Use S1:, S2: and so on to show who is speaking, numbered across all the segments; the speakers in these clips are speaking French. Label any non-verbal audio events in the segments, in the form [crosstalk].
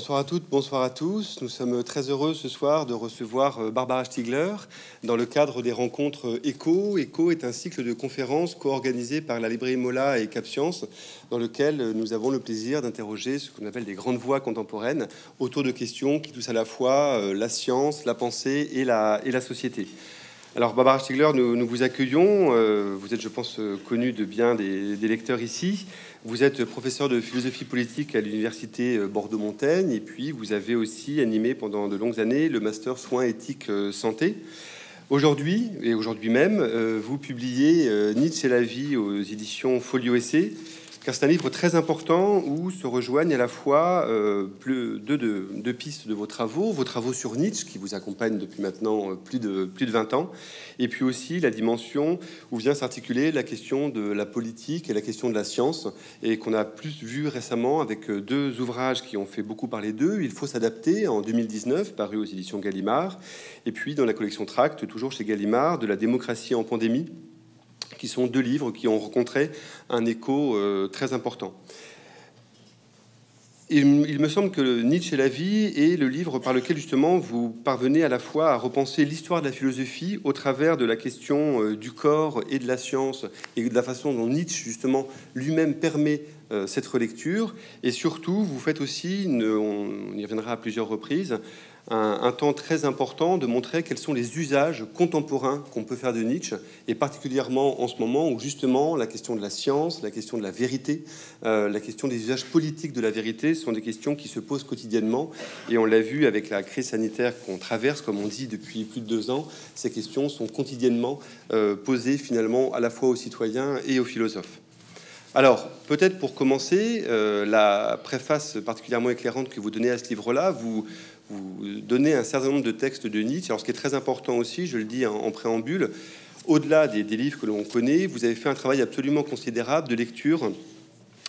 S1: bonsoir à toutes, bonsoir à tous. Nous sommes très heureux ce soir de recevoir euh, Barbara Stigler dans le cadre des rencontres ECHO. ECHO est un cycle de conférences co-organisé par la librairie Mola et Cap Science, dans lequel nous avons le plaisir d'interroger ce qu'on appelle des grandes voix contemporaines autour de questions qui touchent à la fois euh, la science, la pensée et la, et la société. Alors Barbara Stigler, nous, vous accueillons. Euh, vous êtes, je pense, connu de bien des, lecteurs ici. Vous êtes professeur de philosophie politique à l'université euh, Bordeaux-Montaigne et puis vous avez aussi animé pendant de longues années le master soins éthiques euh, santé. Aujourd'hui, et aujourd'hui même, euh, vous publiez Nietzsche et la vie aux éditions Folio Essai, car c'est un livre très important où se rejoignent à la fois euh, plus, deux, pistes de vos travaux, vos travaux sur Nietzsche qui vous accompagnent depuis maintenant euh, plus de, plus de 20 ans, et puis aussi la dimension où vient s'articuler la question de la politique et la question de la science, et qu'on a plus vu récemment avec euh, deux ouvrages qui ont fait beaucoup parler d'eux. Il faut s'adapter en 2019, paru aux éditions Gallimard, et puis dans la collection Tract, toujours chez Gallimard, de la démocratie en pandémie qui sont deux livres qui ont rencontré un écho euh, très important. Il, me semble que Nietzsche et la vie est le livre par lequel justement vous parvenez à la fois à repenser l'histoire de la philosophie au travers de la question euh, du corps et de la science et de la façon dont Nietzsche justement lui-même permet cette relecture. Et surtout, vous faites aussi, on y reviendra à plusieurs reprises, un, temps très important de montrer quels sont les usages contemporains qu'on peut faire de Nietzsche, et particulièrement en ce moment où justement la question de la science, la question de la vérité, euh, la question des usages politiques de la vérité sont des questions qui se posent quotidiennement, et on l'a vu avec la crise sanitaire qu'on traverse, comme on dit depuis plus de deux ans, ces questions sont quotidiennement euh, posées finalement à la fois aux citoyens et aux philosophes. Alors, peut-être pour commencer, euh, la préface particulièrement éclairante que vous donnez à ce livre-là, vous, donnez un certain nombre de textes de Nietzsche. Alors, ce qui est très important aussi, je le dis en, préambule, au-delà des, livres que l'on connaît, vous avez fait un travail absolument considérable de lecture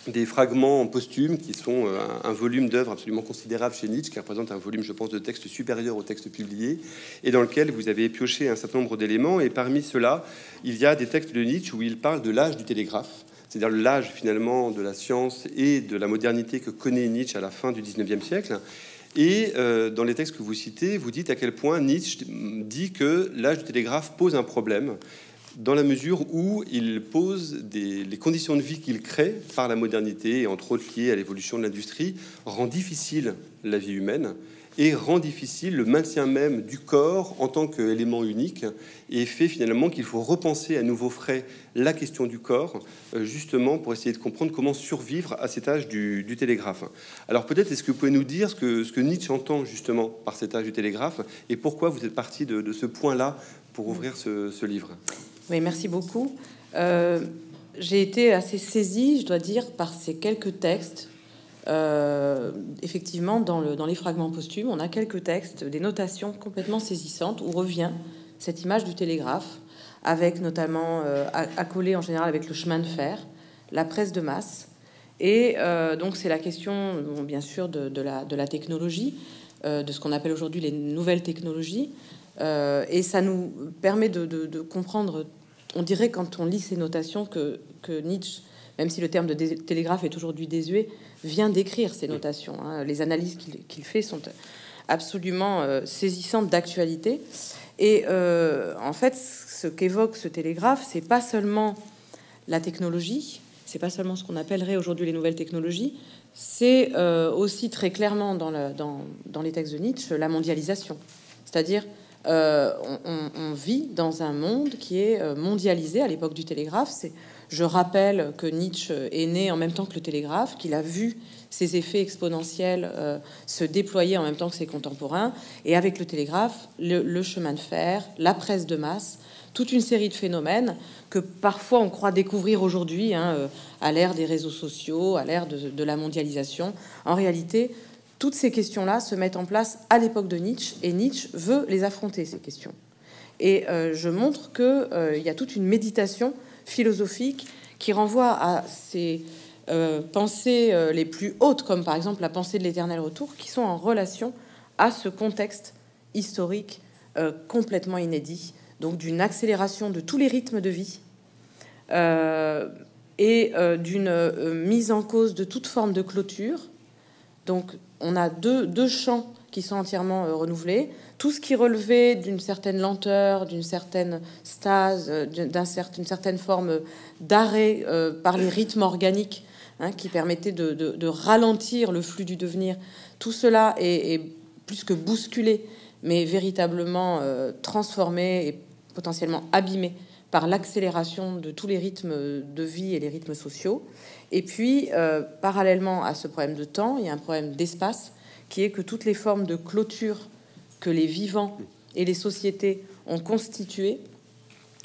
S1: des fragments posthumes qui sont euh, un, volume d'œuvres absolument considérable chez Nietzsche, qui représente un volume, je pense, de textes supérieur aux textes publiés, et dans lequel vous avez pioché un certain nombre d'éléments. Et parmi ceux-là, il y a des textes de Nietzsche où il parle de l'âge du télégraphe, c'est-à-dire l'âge finalement de la science et de la modernité que connaît Nietzsche à la fin du 19e siècle. Et euh, dans les textes que vous citez, vous dites à quel point Nietzsche dit que l'âge du télégraphe pose un problème dans la mesure où il pose les conditions de vie qu'il crée par la modernité, et entre autres liées à l'évolution de l'industrie, rend difficile la vie humaine et rend difficile le maintien même du corps en tant qu'élément unique et fait finalement qu'il faut repenser à nouveau frais la question du corps euh, justement pour essayer de comprendre comment survivre à cet âge du, télégraphe. Alors peut-être est-ce que vous pouvez nous dire ce que, ce que Nietzsche entend justement par cet âge du télégraphe et pourquoi vous êtes parti de, ce point-là pour ouvrir ce, livre?
S2: Oui, merci beaucoup. Euh, j'ai été assez saisie, je dois dire, par ces quelques textes effectivement, dans, le, dans, les fragments posthumes, on a quelques textes, des notations complètement saisissantes où revient cette image du télégraphe, avec notamment euh, accolé en général avec le chemin de fer, la presse de masse. Et euh, donc, c'est la question, bien sûr, de, la, technologie, de ce qu'on appelle aujourd'hui les nouvelles technologies. et ça nous permet de, de, comprendre, on dirait quand on lit ces notations, que, que Nietzsche, même si le terme de télégraphe est aujourd'hui désuet, vient d'écrire ces notations. Hein. Les analyses qu'il fait sont absolument euh, saisissantes d'actualité. Et euh, en fait, ce qu'évoque ce télégraphe, c'est pas seulement la technologie, c'est pas seulement ce qu'on appellerait aujourd'hui les nouvelles technologies, c'est euh, aussi très clairement dans, dans, dans, les textes de Nietzsche la mondialisation. C'est-à-dire, on, on, vit dans un monde qui est mondialisé à l'époque du télégraphe. C'est je rappelle que Nietzsche est né en même temps que le télégraphe, qu'il a vu ses effets exponentiels euh, se déployer en même temps que ses contemporains, et avec le télégraphe, le, chemin de fer, la presse de masse, toute une série de phénomènes que parfois on croit découvrir aujourd'hui, hein, euh, à l'ère des réseaux sociaux, à l'ère de, la mondialisation. En réalité, toutes ces questions-là se mettent en place à l'époque de Nietzsche, et Nietzsche veut les affronter, ces questions. Et euh, je montre qu'il y a toute une méditation philosophique qui renvoie à ces euh, pensées euh, les plus hautes, comme par exemple la pensée de l'éternel retour, qui sont en relation à ce contexte historique euh, complètement inédit, donc d'une accélération de tous les rythmes de vie et d'une mise en cause de toute forme de clôture. Donc on a deux, deux champs qui sont entièrement renouvelés. Tout ce qui relevait d'une certaine lenteur, d'une certaine stase, euh, d'une certaine forme d'arrêt euh, par les rythmes organiques hein, qui permettaient de, ralentir le flux du devenir, tout cela est, plus que bousculé, mais véritablement transformé et potentiellement abîmé par l'accélération de tous les rythmes de vie et les rythmes sociaux. Et puis, parallèlement à ce problème de temps, il y a un problème d'espace qui est que toutes les formes de clôture que les vivants et les sociétés ont constituées,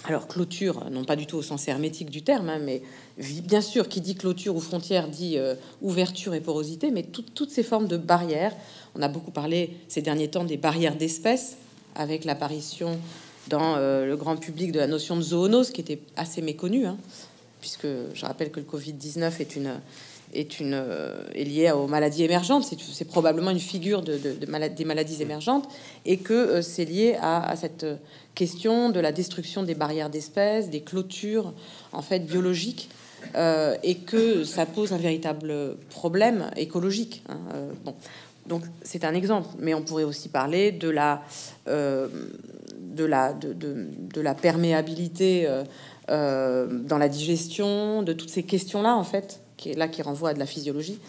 S2: alors clôture, non pas du tout au sens hermétique du terme, hein, mais bien sûr, qui dit clôture ou frontière dit euh, ouverture et porosité, mais toutes ces formes de barrières, on a beaucoup parlé ces derniers temps des barrières d'espèces, avec l'apparition dans euh, le grand public de la notion de zoonose, qui était assez méconnue, hein, puisque je rappelle que le Covid-19 est une euh, est liée aux maladies émergentes. C'est probablement une figure de, de, des maladies émergentes et que euh, c'est lié à, cette question de la destruction des barrières d'espèces, des clôtures en fait biologiques. Euh, et que ça pose un véritable problème écologique. Hein. Donc c'est un exemple, mais on pourrait aussi parler de, la perméabilité dans la digestion, de toutes ces questions-là en fait qui est là qui renvoie à de la physiologie,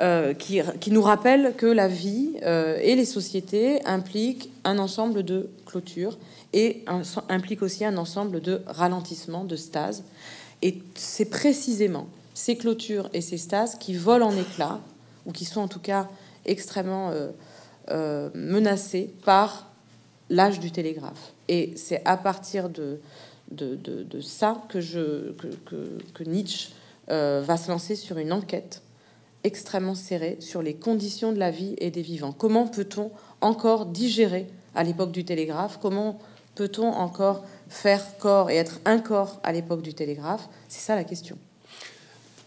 S2: euh, qui, nous rappelle que la vie euh, et les sociétés impliquent un ensemble de clôtures et impliquent aussi un ensemble de ralentissements, de stases. Et c'est précisément ces clôtures et ces stases qui volent en éclats, ou qui sont en tout cas extrêmement euh, menacées par l'âge du télégraphe. Et c'est à partir de, de, ça que, je, que Nietzsche euh, va se lancer sur une enquête extrêmement serrée sur les conditions de la vie et des vivants. Comment peut-on encore digérer à l'époque du télégraphe Comment peut-on encore faire corps et être un corps à l'époque du télégraphe? C'est ça la question.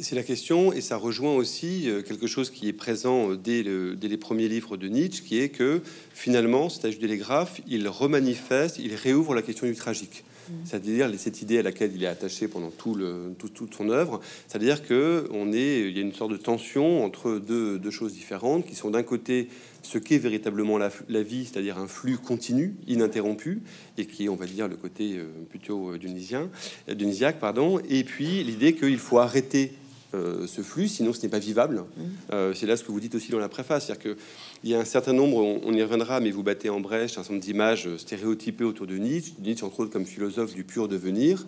S1: C'est la question, et ça rejoint aussi euh, quelque chose qui est présent euh, dès, les premiers livres de Nietzsche, qui est que finalement, cet âge du télégraphe, il remanifeste, il réouvre la question du tragique. C'est-à-dire cette idée à laquelle il est attaché pendant tout le, toute son œuvre, c'est-à-dire que on est, il y a une sorte de tension entre deux, choses différentes qui sont d'un côté ce qu'est véritablement la, vie, c'est-à-dire un flux continu, ininterrompu, et qui est, on va dire, le côté euh, plutôt dionysien, dionysiaque, pardon, et puis l'idée qu'il faut arrêter euh, ce flux, sinon ce n'est pas vivable. Mmh. Euh, c'est là ce que vous dites aussi dans la préface, c'est-à-dire qu'il y a un certain nombre, on, y reviendra, mais vous battez en brèche un certain nombre d'images stéréotypées autour de Nietzsche, Nietzsche entre autres comme philosophe du pur devenir,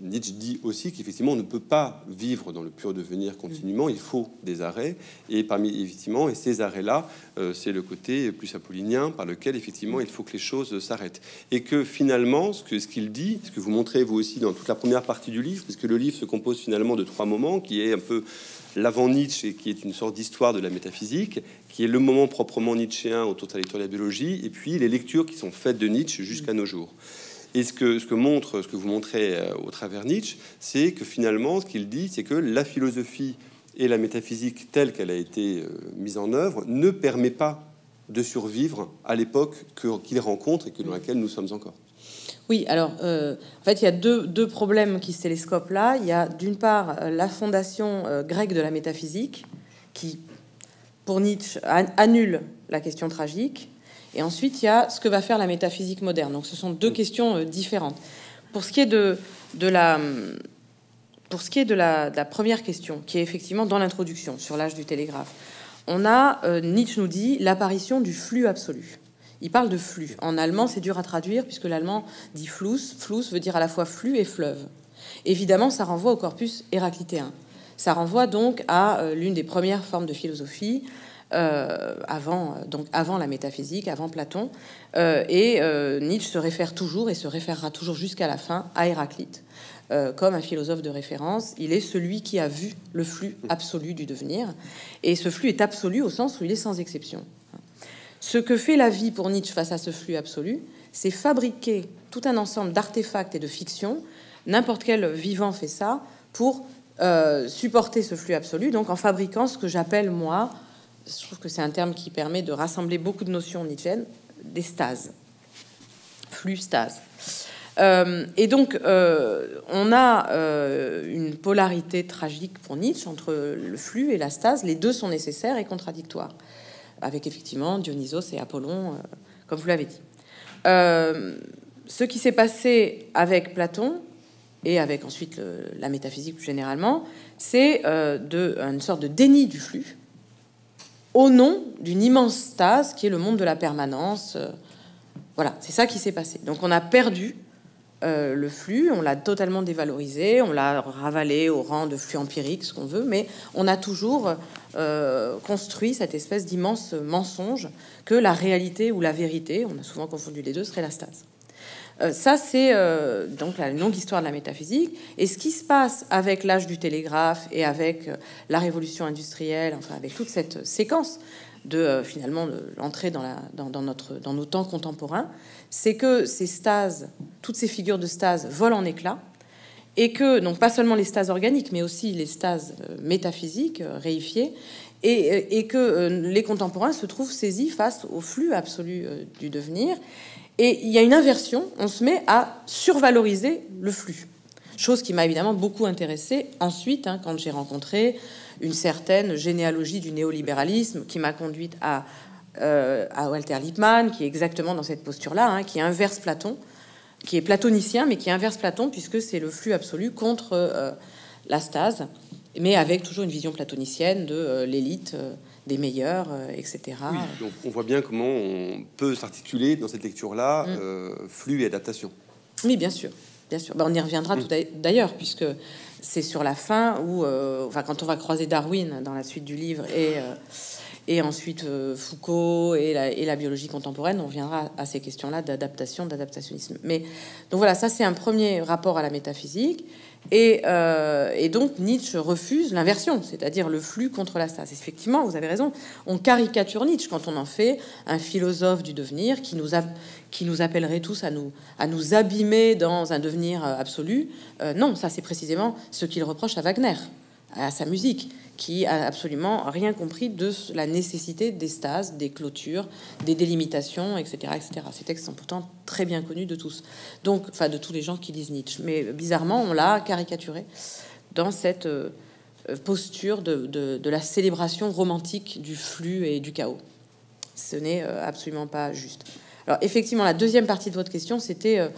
S1: Nietzsche dit aussi qu'effectivement on ne peut pas vivre dans le pur devenir continuellement, il faut des arrêts. Et parmi effectivement, et ces arrêts-là, euh, c'est le côté plus apollinien par lequel effectivement il faut que les choses s'arrêtent. Et que finalement, ce que ce qu'il dit, ce que vous montrez vous aussi dans toute la première partie du livre, puisque le livre se compose finalement de trois moments, qui est un peu l'avant Nietzsche et qui est une sorte d'histoire de la métaphysique, qui est le moment proprement nietzschéen autour de la biologie, et puis les lectures qui sont faites de Nietzsche jusqu'à nos jours. Et ce que, ce que montre, ce que vous montrez euh, au travers Nietzsche, c'est que finalement, ce qu'il dit, c'est que la philosophie et la métaphysique telle qu'elle a été euh, mise en œuvre ne permet pas de survivre à l'époque qu'il rencontre et que dans laquelle nous sommes encore.
S2: Oui, alors euh, en fait, il y a deux, deux, problèmes qui se télescopent là. Il y a d'une part la fondation grecque de la métaphysique qui, pour Nietzsche, annule la question tragique, et ensuite, il y a ce que va faire la métaphysique moderne. Donc, ce sont deux questions euh, différentes. Pour ce qui est de, de la, pour ce qui est de la, première question, qui est effectivement dans l'introduction sur l'âge du télégraphe, on a, euh, Nietzsche nous dit, l'apparition du flux absolu. Il parle de flux. En allemand, c'est dur à traduire puisque l'allemand dit flux. Flux veut dire à la fois flux et fleuve. Évidemment, ça renvoie au corpus héraclitéen. Ça renvoie donc à euh, l'une des premières formes de philosophie, euh, avant, donc avant la métaphysique, avant Platon. Euh, et euh, Nietzsche se réfère toujours et se référera toujours jusqu'à la fin à Héraclite. comme un philosophe de référence, il est celui qui a vu le flux absolu du devenir. Et ce flux est absolu au sens où il est sans exception. Ce que fait la vie pour Nietzsche face à ce flux absolu, c'est fabriquer tout un ensemble d'artefacts et de fictions. N'importe quel vivant fait ça pour supporter ce flux absolu, donc en fabriquant ce que j'appelle moi je trouve que c'est un terme qui permet de rassembler beaucoup de notions nietzschéennes, des stases, flux stases. Euh, et donc, euh, on a euh, une polarité tragique pour Nietzsche entre le flux et la stase. Les deux sont nécessaires et contradictoires. avec effectivement Dionysos et Apollon, comme vous l'avez dit. ce qui s'est passé avec Platon et avec ensuite la métaphysique plus généralement, c'est une sorte de déni du flux au nom d'une immense stase qui est le monde de la permanence. Voilà, c'est ça qui s'est passé. Donc on a perdu euh, le flux, on l'a totalement dévalorisé, on l'a ravalé au rang de flux empirique, ce qu'on veut, mais on a toujours euh, construit cette espèce d'immense mensonge que la réalité ou la vérité, on a souvent confondu les deux, serait la stase. Euh, ça, c'est donc la longue histoire de la métaphysique. Et ce qui se passe avec l'âge du télégraphe et avec la révolution industrielle, enfin avec toute cette séquence de finalement l'entrée dans, dans, nos temps contemporains, c'est que ces stases, toutes ces figures de stase volent en éclats, et que, donc pas seulement les stases organiques, mais aussi les stases euh, métaphysiques, euh, réifiées, et, que euh, les contemporains se trouvent saisis face au flux absolu du devenir. Et il y a une inversion, on se met à survaloriser le flux. Chose qui m'a évidemment beaucoup intéressé ensuite, hein, quand j'ai rencontré une certaine généalogie du néolibéralisme qui m'a conduite à euh, à Walter Lippmann, qui est exactement dans cette posture-là, hein, qui inverse Platon, qui est platonicien, mais qui inverse Platon, puisque c'est le flux absolu contre euh, la stase, mais avec toujours une vision platonicienne de euh, l'élite, des meilleurs, etc.
S1: donc on voit bien comment on peut s'articuler dans cette lecture-là, mm. flux et adaptation.
S2: Oui, bien sûr. Bien sûr. Ben, on y reviendra mm. tout d'ailleurs, puisque c'est sur la fin où, enfin, quand on va croiser Darwin dans la suite du livre et et ensuite euh, Foucault et la, biologie contemporaine, on viendra à ces questions-là d'adaptation, d'adaptationnisme. Mais donc voilà, ça c'est un premier rapport à la métaphysique. Et, euh, et donc Nietzsche refuse l'inversion, c'est-à-dire le flux contre la stase. Effectivement, vous avez raison, on caricature Nietzsche quand on en fait un philosophe du devenir qui nous, qui nous appellerait tous à nous, à nous abîmer dans un devenir euh, absolu. non, ça c'est précisément ce qu'il reproche à Wagner, à sa musique qui a absolument rien compris de la nécessité des stases, des clôtures, des délimitations, etc., etc. Ces textes sont pourtant très bien connus de tous, donc, enfin, de tous les gens qui lisent Nietzsche. Mais bizarrement, on l'a caricaturé dans cette euh, posture de, la célébration romantique du flux et du chaos. Ce n'est euh, absolument pas juste. Alors, effectivement, la deuxième partie de votre question, c'était euh,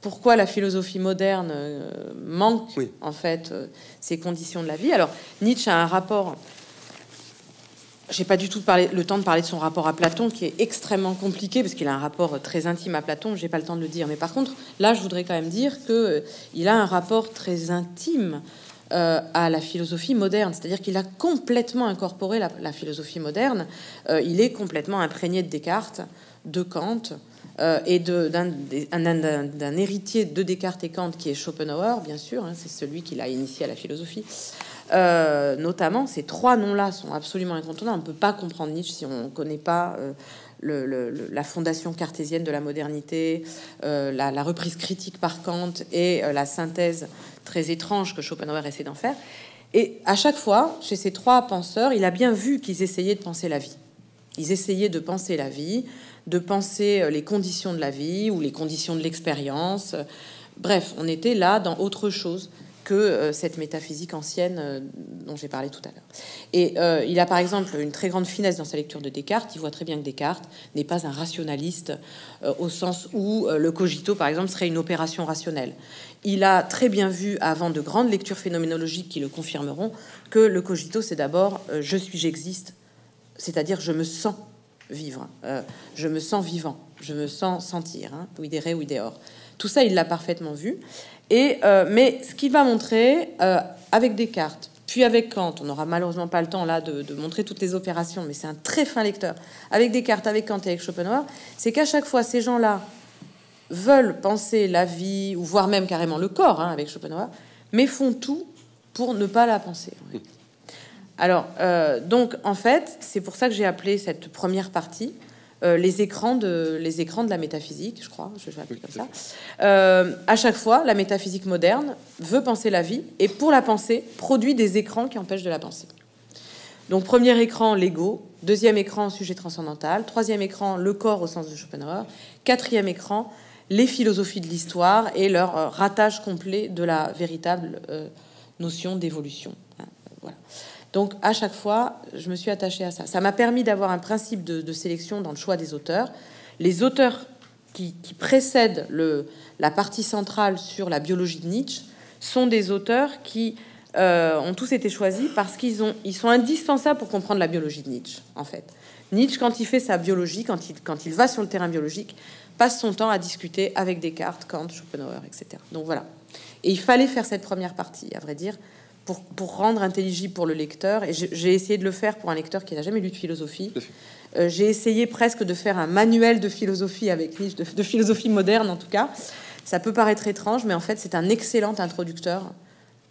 S2: pourquoi la philosophie moderne euh, manque en fait euh, ces conditions de la vie. Alors Nietzsche a un rapport. J'ai pas du tout parlé, le temps de parler de son rapport à Platon, qui est extrêmement compliqué parce qu'il a un rapport très intime à Platon. J'ai pas le temps de le dire, mais par contre, là, je voudrais quand même dire que euh, il a un rapport très intime à la philosophie moderne, c'est-à-dire qu'il a complètement incorporé la, philosophie moderne. il est complètement imprégné de Descartes, de Kant, euh, et d'un héritier de Descartes et Kant qui est Schopenhauer, bien sûr, hein, c'est celui qui l'a initié à la philosophie. Euh, notamment, ces trois noms-là sont absolument incontournables. On ne peut pas comprendre Nietzsche si on ne connaît pas euh, la fondation cartésienne de la modernité, la, reprise critique par Kant et la synthèse très étrange que Schopenhauer essaie d'en faire. Et à chaque fois, chez ces trois penseurs, il a bien vu qu'ils essayaient de penser la vie. Ils essayaient de penser la vie, de penser euh, les conditions de la vie ou les conditions de l'expérience. Bref, on était là dans autre chose que euh, cette métaphysique ancienne euh, dont j'ai parlé tout à l'heure. Et il a par exemple une très grande finesse dans sa lecture de Descartes. Il voit très bien que Descartes n'est pas un rationaliste au sens où le cogito, par exemple, serait une opération rationnelle. Il a très bien vu, avant de grandes lectures phénoménologiques qui le confirmeront, que le cogito, c'est d'abord je suis, j'existe, c'est-à-dire je me sens vivre. Euh, je me sens vivant, je me sens sentir, hein, idere ou idéor. Tout ça, il l'a parfaitement vu. Et, euh, mais ce qu'il va montrer euh, avec Descartes, puis avec Kant, on n'aura malheureusement pas le temps là de, montrer toutes les opérations, mais c'est un très fin lecteur. Avec Descartes, avec Kant et avec Schopenhauer, c'est qu'à chaque fois, ces gens-là veulent penser la vie, ou voire même carrément le corps, hein, avec Schopenhauer, mais font tout pour ne pas la penser. Alors, euh, donc, en fait, c'est pour ça que j'ai appelé cette première partie euh, les, écrans de, les écrans de la métaphysique, je crois, je vais appeler comme ça. Euh, à chaque fois, la métaphysique moderne veut penser la vie et pour la penser, produit des écrans qui empêchent de la penser. Donc, premier écran, l'ego. Deuxième écran, sujet transcendantal. Troisième écran, le corps au sens de Schopenhauer. Quatrième écran, les philosophies de l'histoire et leur ratage complet de la véritable notion d'évolution. Hein, voilà. Donc à chaque fois, je me suis attachée à ça. Ça m'a permis d'avoir un principe de, sélection dans le choix des auteurs. Les auteurs qui, précèdent la partie centrale sur la biologie de Nietzsche sont des auteurs qui euh, ont tous été choisis parce qu'ils ont, ils sont indispensables pour comprendre la biologie de Nietzsche, en fait. Nietzsche, quand il fait sa biologie, quand il va sur le terrain biologique, passe son temps à discuter avec Descartes, Kant, Schopenhauer, etc. Donc voilà. Et il fallait faire cette première partie, à vrai dire, pour, pour rendre intelligible pour le lecteur. Et j'ai essayé de le faire pour un lecteur qui n'a jamais lu de philosophie. Euh, j'ai essayé presque de faire un manuel de philosophie avec Nietzsche, de, philosophie moderne en tout cas. Ça peut paraître étrange, mais en fait, c'est un excellent introducteur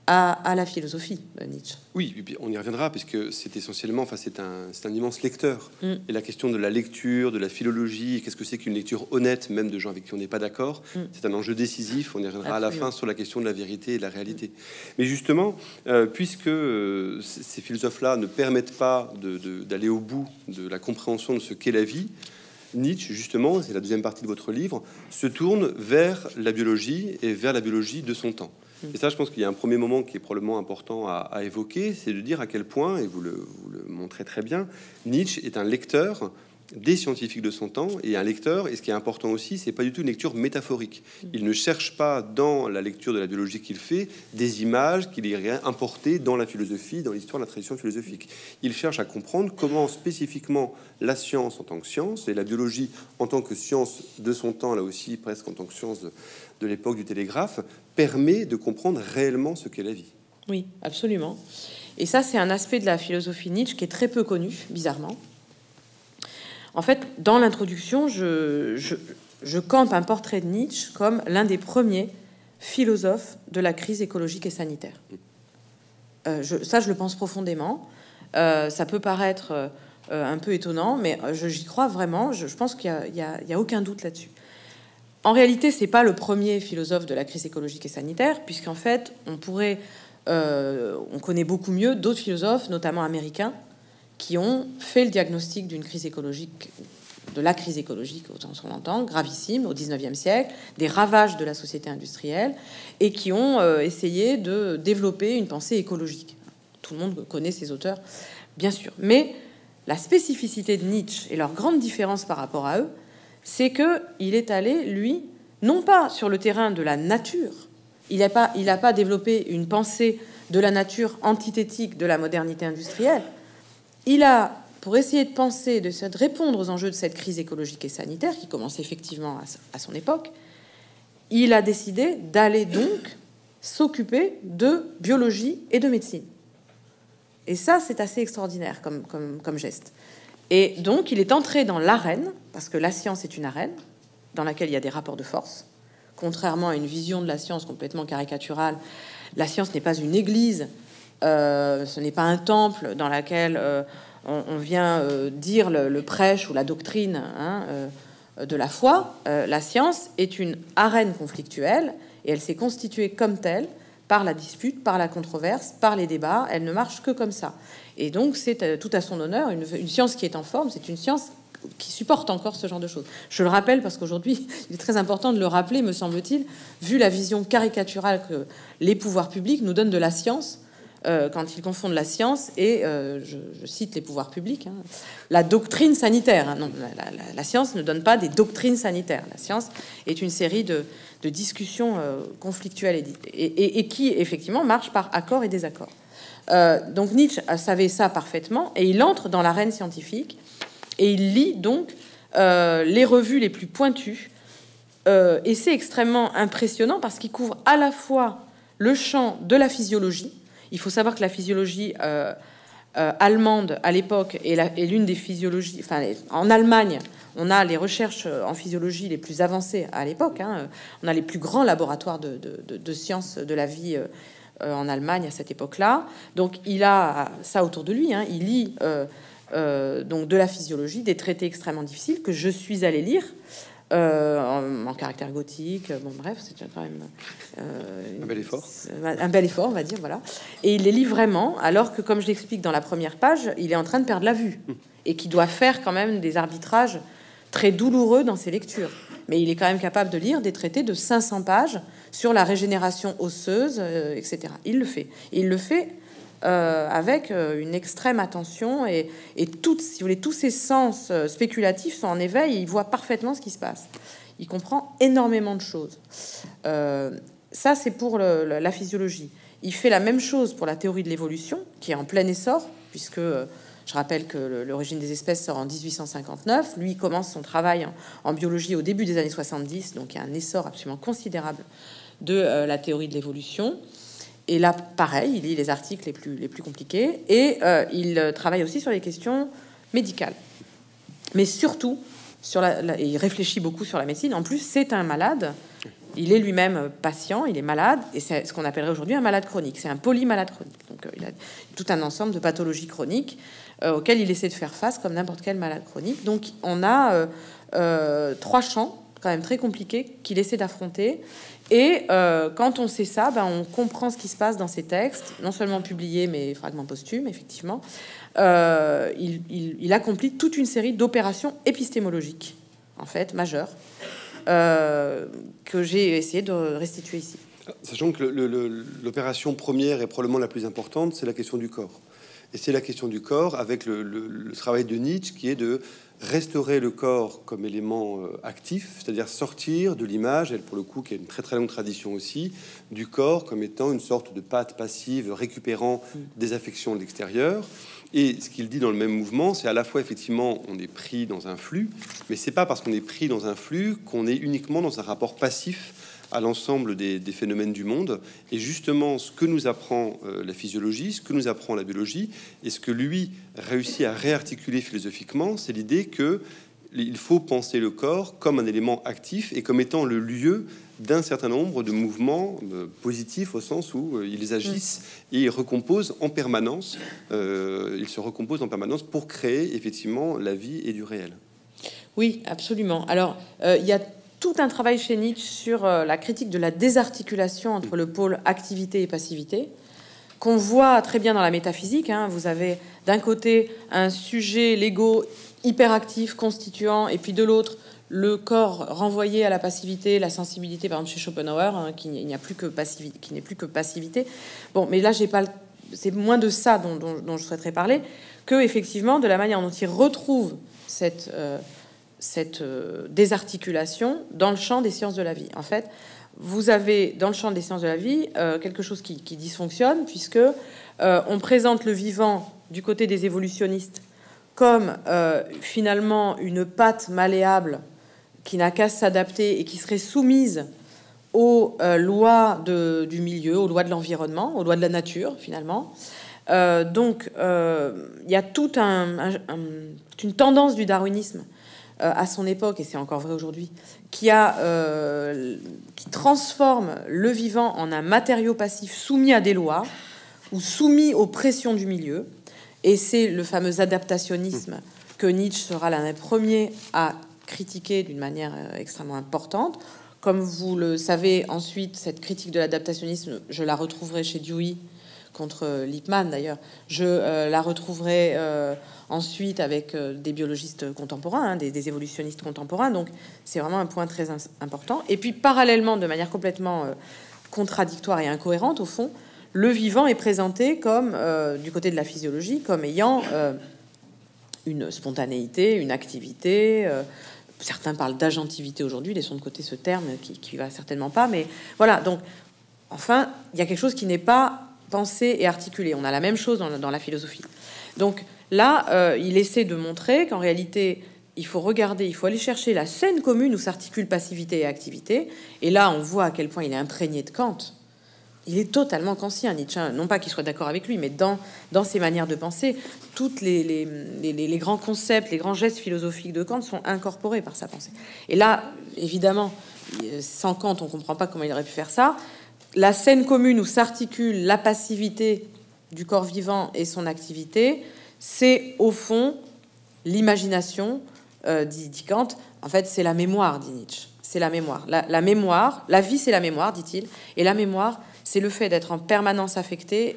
S2: à, la philosophie, Nietzsche.
S1: Oui, on y reviendra, puisque c'est essentiellement, enfin, c'est un, un, immense lecteur. Mm. Et la question de la lecture, de la philologie, qu'est-ce que c'est qu'une lecture honnête, même de gens avec qui on n'est pas d'accord, mm. c'est un enjeu décisif. On y reviendra à la fin sur la question de la vérité et de la réalité. Mais justement, euh, puisque euh, ces philosophes-là ne permettent pas d'aller au bout de la compréhension de ce qu'est la vie, Nietzsche, justement, c'est la deuxième partie de votre livre, se tourne vers la biologie et vers la biologie de son temps. Mm. Et ça, je pense qu'il y a un premier moment qui est probablement important à, évoquer, c'est de dire à quel point, et vous le, vous le montrez très bien, Nietzsche est un lecteur des scientifiques de son temps et un lecteur. Et ce qui est important aussi, c'est pas du tout une lecture métaphorique. Il ne cherche pas dans la lecture de la biologie qu'il fait des images qu'il irait importer dans la philosophie, dans l'histoire de la tradition philosophique. Il cherche à comprendre comment spécifiquement la science en tant que science et la biologie en tant que science de son temps, là aussi presque en tant que science de, de l'époque du télégraphe, permet de comprendre réellement ce qu'est la vie.
S2: Oui, absolument. Et ça, c'est un aspect de la philosophie Nietzsche qui est très peu connu, bizarrement. En fait, dans l'introduction, je, je, campe un portrait de Nietzsche comme l'un des premiers philosophes de la crise écologique et sanitaire. Euh, ça, je le pense profondément. Euh, ça peut paraître euh, un peu étonnant, mais j'y crois vraiment. Je, pense qu'il n'y a, a, aucun doute là-dessus. En réalité, c'est pas le premier philosophe de la crise écologique et sanitaire, puisqu'en fait, on pourrait, on connaît beaucoup mieux d'autres philosophes, notamment américains, qui ont fait le diagnostic d'une crise écologique, de la crise écologique au sens qu'on l'entend, gravissime au 19e siècle, des ravages de la société industrielle, et qui ont euh, essayé de développer une pensée écologique. Tout le monde connaît ces auteurs, bien sûr. Mais la spécificité de Nietzsche et leur grande différence par rapport à eux, c'est qu'il est allé, lui, non pas sur le terrain de la nature, il n'a pas, développé une pensée de la nature antithétique de la modernité industrielle, il a, pour essayer de penser, de répondre aux enjeux de cette crise écologique et sanitaire, qui commence effectivement à son époque, il a décidé d'aller donc s'occuper de biologie et de médecine. Et ça, c'est assez extraordinaire comme, geste. Et donc, il est entré dans l'arène, parce que la science est une arène, dans laquelle il y a des rapports de force. Contrairement à une vision de la science complètement caricaturale, la science n'est pas une église euh, ce n'est pas un temple dans lequel euh, on, vient euh, dire le, prêche ou la doctrine hein, de la foi. la science est une arène conflictuelle et elle s'est constituée comme telle par la dispute, par la controverse, par les débats. Elle ne marche que comme ça. Et donc c'est tout à son honneur. Une, une science qui est en forme, c'est une science qui supporte encore ce genre de choses. Je le rappelle parce qu'aujourd'hui, [laughs] il est très important de le rappeler, me semble-t-il, vu la vision caricaturale que les pouvoirs publics nous donnent de la science euh, quand ils confondent la science et, euh, je, cite les pouvoirs publics, hein, la doctrine sanitaire. Hein. non, la, science ne donne pas des doctrines sanitaires. La science est une série de, discussions euh, conflictuelles et, qui, effectivement, marche par accord et désaccord. donc Nietzsche savait ça parfaitement et il entre dans l'arène scientifique et il lit donc les revues les plus pointues. et c'est extrêmement impressionnant parce qu'il couvre à la fois le champ de la physiologie, il faut savoir que la physiologie euh, euh, allemande à l'époque est l'une des physiologies. En Allemagne, on a les recherches euh, en physiologie les plus avancées à l'époque. Hein. On a les plus grands laboratoires de, sciences de la vie en Allemagne à cette époque-là. Donc, il a ça autour de lui. Hein. Il lit donc de la physiologie, des traités extrêmement difficiles que je suis allé lire. Euh, en, caractère gothique. Bon, bref, c'est quand même
S1: euh, un bel effort.
S2: Un bel effort, on va dire, voilà. Et il les lit vraiment, alors que, comme je l'explique dans la première page, il est en train de perdre la vue et qui doit faire quand même des arbitrages très douloureux dans ses lectures. Mais il est quand même capable de lire des traités de 500 pages sur la régénération osseuse, euh, etc. Il le fait. il le fait avec une extrême attention et, toutes, si vous voulez, tous ses sens spéculatifs sont en éveil et il voit parfaitement ce qui se passe. Il comprend énormément de choses. ça, c'est pour la physiologie. Il fait la même chose pour la théorie de l'évolution, qui est en plein essor, puisque je rappelle que l'origine des espèces sort en 1859. Lui commence son travail en, biologie au début des années 70, donc il y a un essor absolument considérable de euh, la théorie de l'évolution. Et là, pareil, il lit les articles les plus, les plus compliqués et euh, il euh, travaille aussi sur les questions médicales. Mais surtout, sur la, il réfléchit beaucoup sur la médecine. En plus, c'est un malade. Il est lui-même patient, il est malade, et c'est ce qu'on appellerait aujourd'hui un malade chronique. C'est un polymalade chronique. Donc, il a tout un ensemble de pathologies chroniques euh, auquel il essaie de faire face comme n'importe quel malade chronique. Donc on a euh, euh, trois champs quand même très compliqués qu'il essaie d'affronter. Et quand on sait ça, ben, on comprend ce qui se passe dans ces textes, non seulement publiés, mais fragments posthumes, effectivement. il, accomplit toute une série d'opérations épistémologiques, en fait, majeures, que j'ai essayé de restituer ici.
S1: Sachant que l'opération première et probablement la plus importante, c'est la question du corps. Et c'est la question du corps avec le, travail de Nietzsche qui est de restaurer le corps comme élément euh, actif, c'est-à-dire sortir de l'image, elle pour le coup qui a une très très longue tradition aussi, du corps comme étant une sorte de patte passive récupérant des affections de l'extérieur. Et ce qu'il dit dans le même mouvement, c'est à la fois effectivement on est pris dans un flux, mais c'est pas parce qu'on est pris dans un flux qu'on est uniquement dans un rapport passif à l'ensemble des, phénomènes du monde. Et justement, ce que nous apprend euh, la physiologie, ce que nous apprend la biologie, et ce que lui réussit à réarticuler philosophiquement, c'est l'idée que il faut penser le corps comme un élément actif et comme étant le lieu d'un certain nombre de mouvements euh, positifs au sens où euh, ils agissent et ils recomposent en permanence. ils se recomposent en permanence pour créer effectivement la vie et du réel.
S2: Oui, absolument. Alors, il y a tout un travail chez Nietzsche sur euh, la critique de la désarticulation entre le pôle activité et passivité, qu'on voit très bien dans la métaphysique. Hein. Vous avez d'un côté un sujet l'ego hyperactif, constituant, et puis de l'autre le corps renvoyé à la passivité, la sensibilité, par exemple chez Schopenhauer, hein, qui n'est plus que passivité. Bon, mais là, j'ai pas, c'est moins de ça dont, je souhaiterais parler que effectivement de la manière dont il retrouve cette euh, cette euh, désarticulation dans le champ des sciences de la vie. En fait, vous avez dans le champ des sciences de la vie euh, quelque chose qui, dysfonctionne, puisque euh, on présente le vivant du côté des évolutionnistes comme finalement une pâte malléable qui n'a qu'à s'adapter et qui serait soumise aux lois du milieu, aux lois de l'environnement, aux lois de la nature, finalement. donc, il y a toute une tendance du darwinisme à son époque, et c'est encore vrai aujourd'hui, qui, euh, qui transforme le vivant en un matériau passif soumis à des lois ou soumis aux pressions du milieu. Et c'est le fameux adaptationnisme que Nietzsche sera l'un des premiers à critiquer d'une manière euh, extrêmement importante. Comme vous le savez, ensuite, cette critique de l'adaptationnisme, je la retrouverai chez Dewey contre Lippmann d'ailleurs. Je la retrouverai ensuite avec euh, des biologistes contemporains, hein, des, évolutionnistes contemporains. Donc c'est vraiment un point très important. Et puis parallèlement, de manière complètement euh, contradictoire et incohérente, au fond, le vivant est présenté comme, euh, du côté de la physiologie, comme ayant une spontanéité, une activité. certains parlent d'agentivité aujourd'hui, laissons de côté ce terme qui, qui va certainement pas, mais voilà, donc enfin, il y a quelque chose qui n'est pas pensé et articulé. On a la même chose dans, la philosophie. Donc Là, euh, il essaie de montrer qu'en réalité, il faut regarder, il faut aller chercher la scène commune où s'articulent passivité et activité. Et là, on voit à quel point il est imprégné de Kant. Il est totalement kantien, Nietzsche. Non pas qu'il soit d'accord avec lui, mais dans, dans ses manières de penser, toutes les, les, grands concepts, les grands gestes philosophiques de Kant sont incorporés par sa pensée. Et là, évidemment, sans Kant, on ne comprend pas comment il aurait pu faire ça. La scène commune où s'articule la passivité du corps vivant et son activité, c'est au fond l'imagination, euh, dit, Kant. En fait, c'est la mémoire, dit Nietzsche. C'est la mémoire. La, mémoire, la vie, c'est la mémoire, dit-il. Et la mémoire, c'est le fait d'être en permanence affecté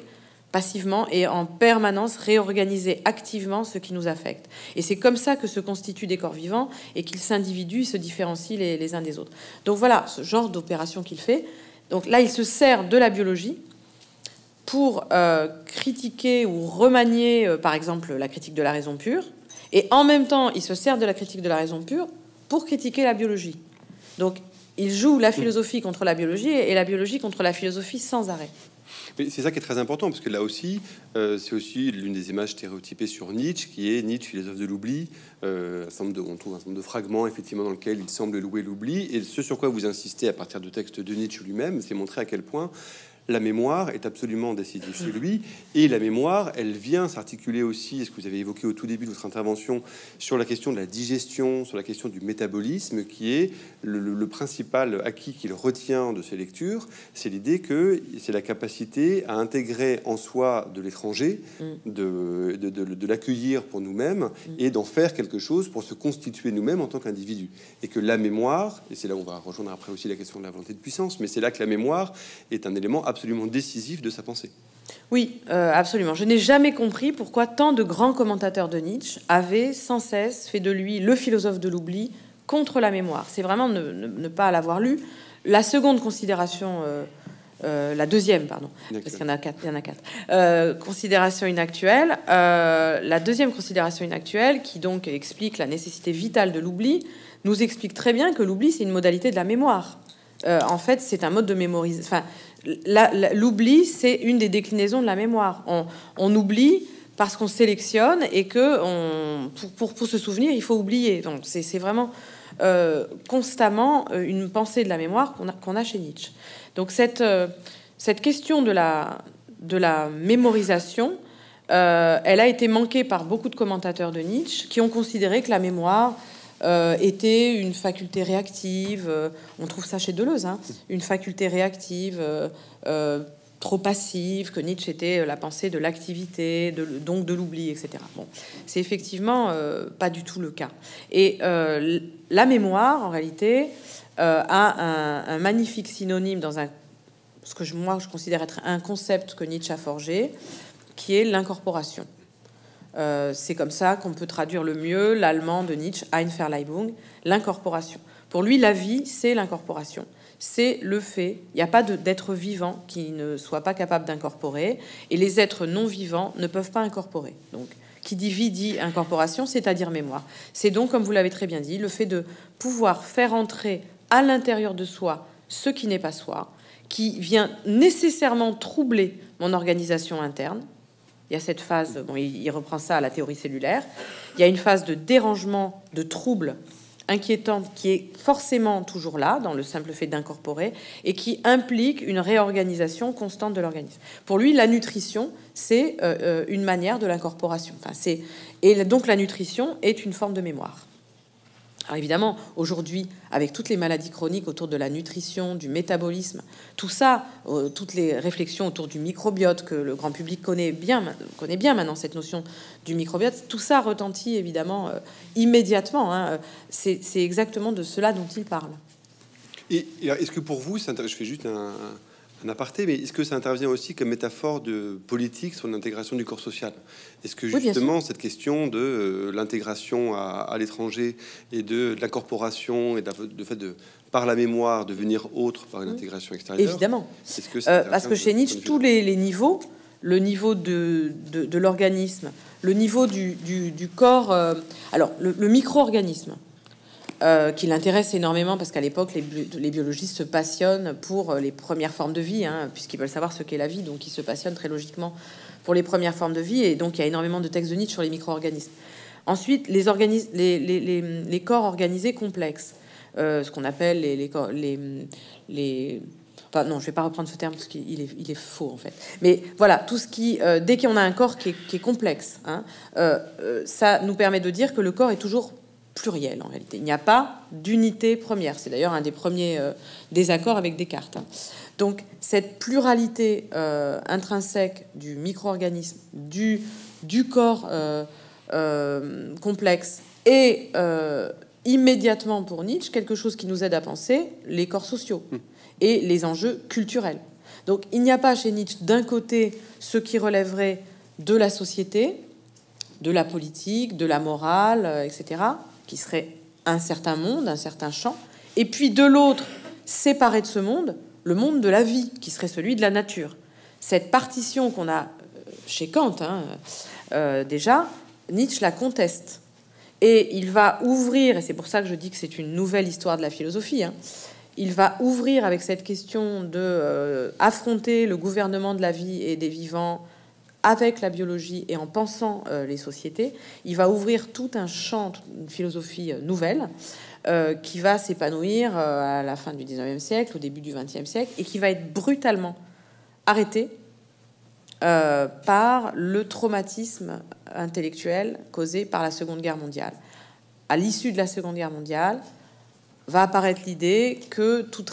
S2: passivement et en permanence réorganiser activement ce qui nous affecte. Et c'est comme ça que se constituent des corps vivants et qu'ils s'individuent, se différencient les, les, uns des autres. Donc voilà ce genre d'opération qu'il fait. Donc là, il se sert de la biologie pour euh, critiquer ou remanier, euh, par exemple, la critique de la raison pure, et en même temps, il se sert de la critique de la raison pure pour critiquer la biologie. Donc, il joue la philosophie contre la biologie et la biologie contre la philosophie sans arrêt.
S1: C'est ça qui est très important, parce que là aussi, euh, c'est aussi l'une des images stéréotypées sur Nietzsche, qui est Nietzsche, philosophe de l'oubli. Euh, de, on trouve un certain nombre de fragments, effectivement, dans lequel il semble louer l'oubli. Et ce sur quoi vous insistez à partir de textes de Nietzsche lui-même, c'est montrer à quel point la mémoire est absolument décisive chez lui. Et la mémoire, elle vient s'articuler aussi, ce que vous avez évoqué au tout début de votre intervention, sur la question de la digestion, sur la question du métabolisme, qui est le, principal acquis qu'il retient de ses lectures. C'est l'idée que c'est la capacité à intégrer en soi de l'étranger, mm. de, de, l'accueillir pour nous-mêmes mm. et d'en faire quelque chose pour se constituer nous-mêmes en tant qu'individu. Et que la mémoire, et c'est là où on va rejoindre après aussi la question de la volonté de puissance, mais c'est là que la mémoire est un élément absolument décisif de sa pensée.
S2: Oui, euh, absolument. Je n'ai jamais compris pourquoi tant de grands commentateurs de Nietzsche avaient sans cesse fait de lui le philosophe de l'oubli contre la mémoire. C'est vraiment ne, pas l'avoir lu. La seconde considération, euh, euh, la deuxième, pardon, parce qu'il y en a quatre. Il y en a quatre. considération inactuelle. la deuxième considération inactuelle, qui donc explique la nécessité vitale de l'oubli, nous explique très bien que l'oubli, c'est une modalité de la mémoire. en fait, c'est un mode de mémorisation. Enfin, l'oubli, c'est une des déclinaisons de la mémoire. On, oublie parce qu'on sélectionne et que pour, se souvenir, il faut oublier. Donc c'est vraiment euh, constamment euh, une pensée de la mémoire qu'on a, chez Nietzsche. Donc cette, euh, question de la, mémorisation, elle a été manquée par beaucoup de commentateurs de Nietzsche qui ont considéré que la mémoire euh, était une faculté réactive. Euh, on trouve ça chez Deleuze, hein, une faculté réactive. Euh, trop passive, que Nietzsche était la pensée de l'activité, donc de l'oubli, etc. Bon, c'est effectivement pas du tout le cas. Et la mémoire, en réalité, a un, magnifique synonyme dans un, ce que moi je considère être un concept que Nietzsche a forgé, qui est l'incorporation. Euh, c'est comme ça qu'on peut traduire le mieux l'allemand de Nietzsche, Einverleibung, l'incorporation. Pour lui, la vie, c'est l'incorporation. C'est le fait, il n'y a pas d'être vivant qui ne soit pas capable d'incorporer, et les êtres non vivants ne peuvent pas incorporer. Donc, qui dit vie dit incorporation, c'est-à-dire mémoire. C'est donc, comme vous l'avez très bien dit, le fait de pouvoir faire entrer à l'intérieur de soi ce qui n'est pas soi, qui vient nécessairement troubler mon organisation interne, il y a cette phase, bon, il, reprend ça à la théorie cellulaire, il y a une phase de dérangement, de trouble inquiétante qui est forcément toujours là dans le simple fait d'incorporer et qui implique une réorganisation constante de l'organisme. Pour lui, la nutrition, c'est euh, euh, une manière de l'incorporation. Enfin, et donc la nutrition est une forme de mémoire. Alors évidemment, aujourd'hui, avec toutes les maladies chroniques autour de la nutrition, du métabolisme, tout ça, euh, toutes les réflexions autour du microbiote que le grand public connaît bien, connaît bien maintenant cette notion du microbiote, tout ça retentit évidemment euh, immédiatement. Hein. C'est exactement de cela dont il parle.
S1: Et, est-ce que pour vous, je fais juste un aparté, mais est-ce que ça intervient aussi comme métaphore de politique sur l'intégration du corps social? Est-ce que justement cette question de euh, l'intégration à, l'étranger et de, l'incorporation et de, fait de par la mémoire devenir autre par une intégration extérieure?
S2: Évidemment. Est-ce que euh, parce que chez Nietzsche, tous les, niveaux, le niveau de, de, l'organisme, le niveau du, du, corps, euh, alors le micro-organisme, euh, qui l'intéresse énormément parce qu'à l'époque, les, biologistes se passionnent pour euh, les premières formes de vie, hein, puisqu'ils veulent savoir ce qu'est la vie, donc ils se passionnent très logiquement pour les premières formes de vie, et donc il y a énormément de textes de Nietzsche sur les micro-organismes. Ensuite, les, corps organisés complexes, euh, ce qu'on appelle les, les, Enfin, non, je vais pas reprendre ce terme parce qu'il est, il est faux en fait. Mais voilà, tout ce qui, dès qu'on a un corps qui est, complexe, hein, ça nous permet de dire que le corps est toujours pluriel en réalité. Il n'y a pas d'unité première. C'est d'ailleurs un des premiers euh, désaccords avec Descartes. Hein. Donc cette pluralité euh, intrinsèque du micro-organisme, du, du corps euh, complexe et immédiatement pour Nietzsche quelque chose qui nous aide à penser les corps sociaux hmm. et les enjeux culturels. Donc il n'y a pas chez Nietzsche d'un côté ce qui relèverait de la société, de la politique, de la morale, etc., qui serait un certain monde, un certain champ, et puis de l'autre, séparé de ce monde, le monde de la vie, qui serait celui de la nature. Cette partition qu'on a chez Kant, hein, déjà, Nietzsche la conteste. Et il va ouvrir, et c'est pour ça que je dis que c'est une nouvelle histoire de la philosophie, hein, il va ouvrir avec cette question de euh, affronter le gouvernement de la vie et des vivants avec la biologie et en pensant euh, les sociétés, il va ouvrir tout un champ, une philosophie euh, nouvelle qui va s'épanouir à la fin du 19e siècle, au début du 20e siècle, et qui va être brutalement arrêté par le traumatisme intellectuel causé par la Seconde Guerre mondiale. À l'issue de la Seconde Guerre mondiale, va apparaître l'idée que toute,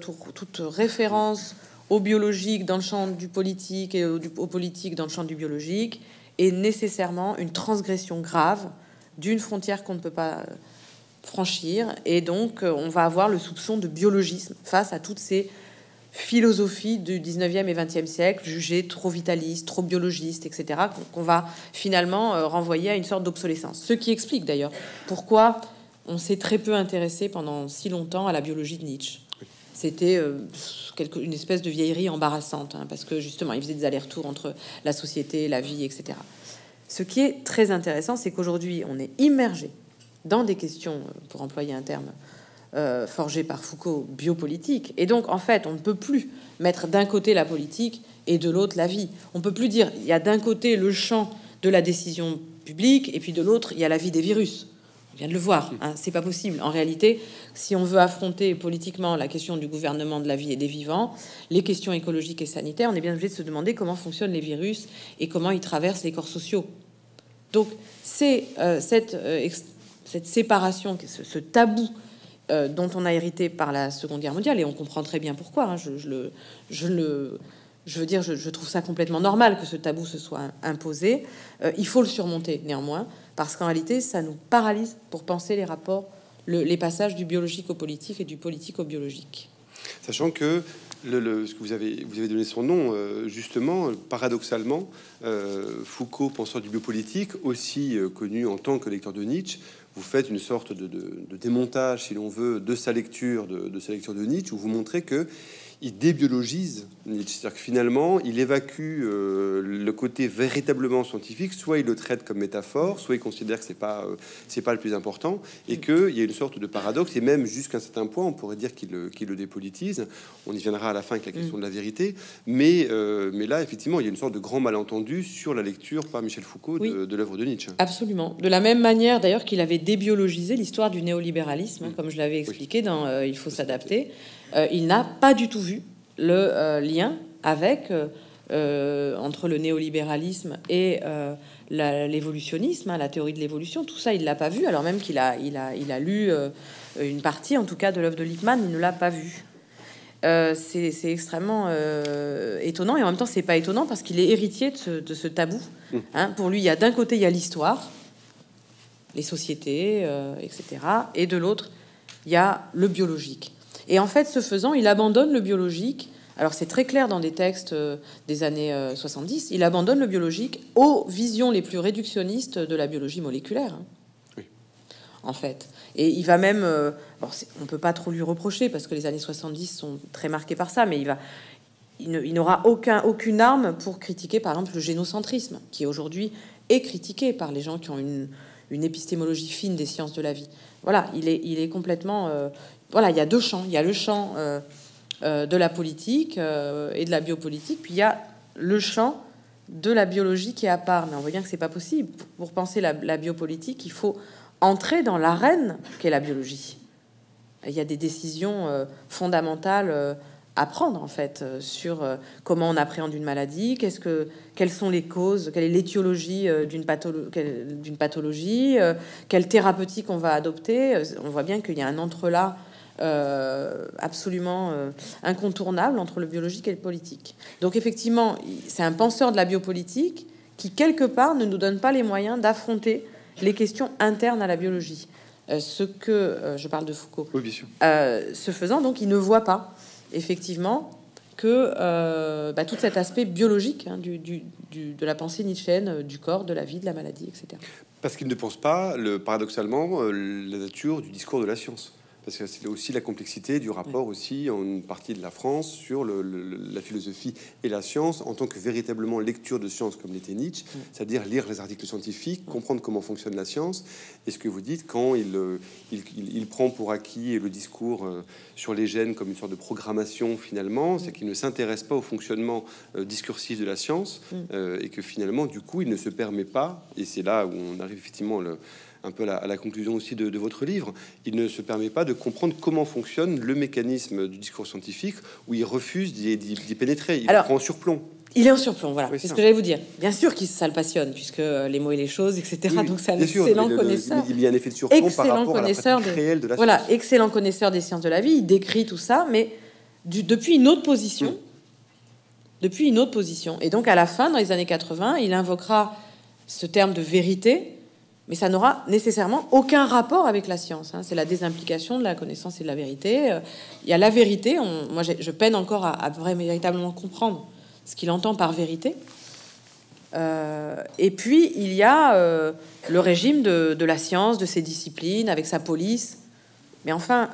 S2: toute, référence au biologique dans le champ du politique et au, politique dans le champ du biologique est nécessairement une transgression grave d'une frontière qu'on ne peut pas franchir. Et donc, on va avoir le soupçon de biologisme face à toutes ces philosophies du 19e et 20e siècle, jugées trop vitalistes, trop biologistes, etc., qu'on va finalement euh, renvoyer à une sorte d'obsolescence. Ce qui explique d'ailleurs pourquoi on s'est très peu intéressé pendant si longtemps à la biologie de Nietzsche. C'était euh, une espèce de vieillerie embarrassante, hein, parce que justement, il faisait des allers-retours entre la société, la vie, etc. Ce qui est très intéressant, c'est qu'aujourd'hui, on est immergé dans des questions, euh, pour employer un terme euh, forgé par Foucault, biopolitique. Et donc, en fait, on ne peut plus mettre d'un côté la politique et de l'autre la vie. On ne peut plus dire, il y a d'un côté le champ de la décision publique, et puis de l'autre, il y a la vie des virus vient de le voir, hein, c'est pas possible. En réalité, si on veut affronter politiquement la question du gouvernement de la vie et des vivants, les questions écologiques et sanitaires, on est bien obligé de se demander comment fonctionnent les virus et comment ils traversent les corps sociaux. Donc, c'est euh, cette, euh, cette séparation, ce, ce tabou euh, dont on a hérité par la Seconde Guerre mondiale, et on comprend très bien pourquoi. Hein, je, le, je, le, je veux dire, je, trouve ça complètement normal que ce tabou se soit imposé. il faut le surmonter néanmoins parce qu'en réalité, ça nous paralyse pour penser les rapports, les passages du biologique au politique et du politique au biologique.
S1: Sachant que ce que vous avez, vous avez donné son nom, euh, justement, paradoxalement, euh, Foucault, penseur du biopolitique, aussi euh, connu en tant que lecteur de Nietzsche, vous faites une sorte de, démontage, si l'on veut, de sa lecture de, sa lecture de Nietzsche, où vous montrez que il débiologise Nietzsche. C'est-à-dire que finalement, il évacue euh, le côté véritablement scientifique, soit il le traite comme métaphore, soit il considère que c'est pas euh, c'est pas le plus important, et mm. qu'il y a une sorte de paradoxe, et même jusqu'à un certain point, on pourrait dire qu'il le dépolitise. On y viendra à la fin avec la question mm. de la vérité, mais euh, mais là, effectivement, il y a une sorte de grand malentendu sur la lecture par Michel Foucault de, l'œuvre de Nietzsche.
S2: Absolument. De la même manière, d'ailleurs, qu'il avait débiologisé l'histoire du néolibéralisme, mm. comme je l'avais expliqué dans Il faut s'adapter. Euh, il n'a pas du tout vu le euh, lien avec euh, entre le néolibéralisme et l'évolutionnisme, hein, la théorie de l'évolution. Tout ça, il l'a pas vu, alors même qu'il a, il a, il a lu une partie, en tout cas, de l'œuvre de Lippmann, il ne l'a pas vu. c'est extrêmement étonnant et en même temps c'est pas étonnant parce qu'il est héritier de ce, tabou. Mmh. Hein. Pour lui, il y a d'un côté il y a l'histoire, les sociétés, etc. Et de l'autre, il y a le biologique. Et en fait, ce faisant, il abandonne le biologique. Alors c'est très clair dans des textes euh, des années 70, euh, il abandonne le biologique aux visions les plus réductionnistes de la biologie moléculaire. Hein. Oui. En fait. Et il va même... Euh, on peut pas trop lui reprocher parce que les années 70 sont très marquées par ça, mais il va... Il n'aura aucun, aucune arme pour critiquer, par exemple, le génocentrisme, qui aujourd'hui est critiqué par les gens qui ont une, une épistémologie fine des sciences de la vie. Voilà, il est, il est complètement, voilà, il y a deux champs. Il y a le champ euh, euh, de la politique euh, et de la biopolitique, puis il y a le champ de la biologie qui est à part. Mais on voit bien que c'est pas possible. Pour penser la, biopolitique, il faut entrer dans l'arène qu'est la biologie. Il y a des décisions fondamentales à prendre en fait sur comment on appréhende une maladie, que, quelles sont les causes, quelle est l'étiologie d'une pathologie, quelle thérapeutique on va adopter. On voit bien qu'il y a un entrelac absolument euh, incontournable entre le biologique et le politique. Donc effectivement, c'est un penseur de la biopolitique qui, quelque part, ne nous donne pas les moyens d'affronter les questions internes à la biologie. Euh, ce que, je parle de Foucault,
S1: oui, bien sûr.
S2: ce faisant, donc, il ne voit pas, effectivement, que bah, tout cet aspect biologique hein, du, de la pensée nietzschéenne, du corps, de la vie, de la maladie, etc.
S1: Parce qu'il ne pense pas, le, paradoxalement, la nature du discours de la science. Parce que c'est aussi la complexité du rapport aussi en une partie de la France sur la philosophie et la science en tant que véritablement lecture de science comme l'était Nietzsche, c'est-à-dire lire les articles scientifiques, comprendre comment fonctionne la science. Et ce que vous dites quand il, euh, il, prend pour acquis le discours euh, sur les gènes comme une sorte de programmation finalement, c'est qu'il ne s'intéresse pas au fonctionnement euh, discursif de la science et que finalement du coup il ne se permet pas, et c'est là où on arrive effectivement le un peu à la conclusion aussi de, votre livre, il ne se permet pas de comprendre comment fonctionne le mécanisme du discours scientifique, où il refuse d'y pénétrer. Il
S2: Alors,
S1: prend en surplomb.
S2: Il est en surplomb, voilà. c'est ce que j'allais vous dire. Bien sûr qu'il ça le passionne, puisque euh, les mots et les choses, etc. Donc c'est un excellent connaisseur.
S1: il y a un effet de surplomb par rapport connaisseur à la des, de la
S2: Voilà, excellent connaisseur des sciences de la vie. Il décrit tout ça, mais du, depuis une autre position. Depuis une autre position. Et donc à la fin, dans les années 80, il invoquera ce terme de vérité mais ça n'aura nécessairement aucun rapport avec la science. Hein. C'est la désimplication de la connaissance et de la vérité. Euh, il y a la vérité. moi, je peine encore à, vraiment, véritablement comprendre ce qu'il entend par vérité. Euh, et puis, il y a euh, le régime de, la science, de ses disciplines, avec sa police. Mais enfin,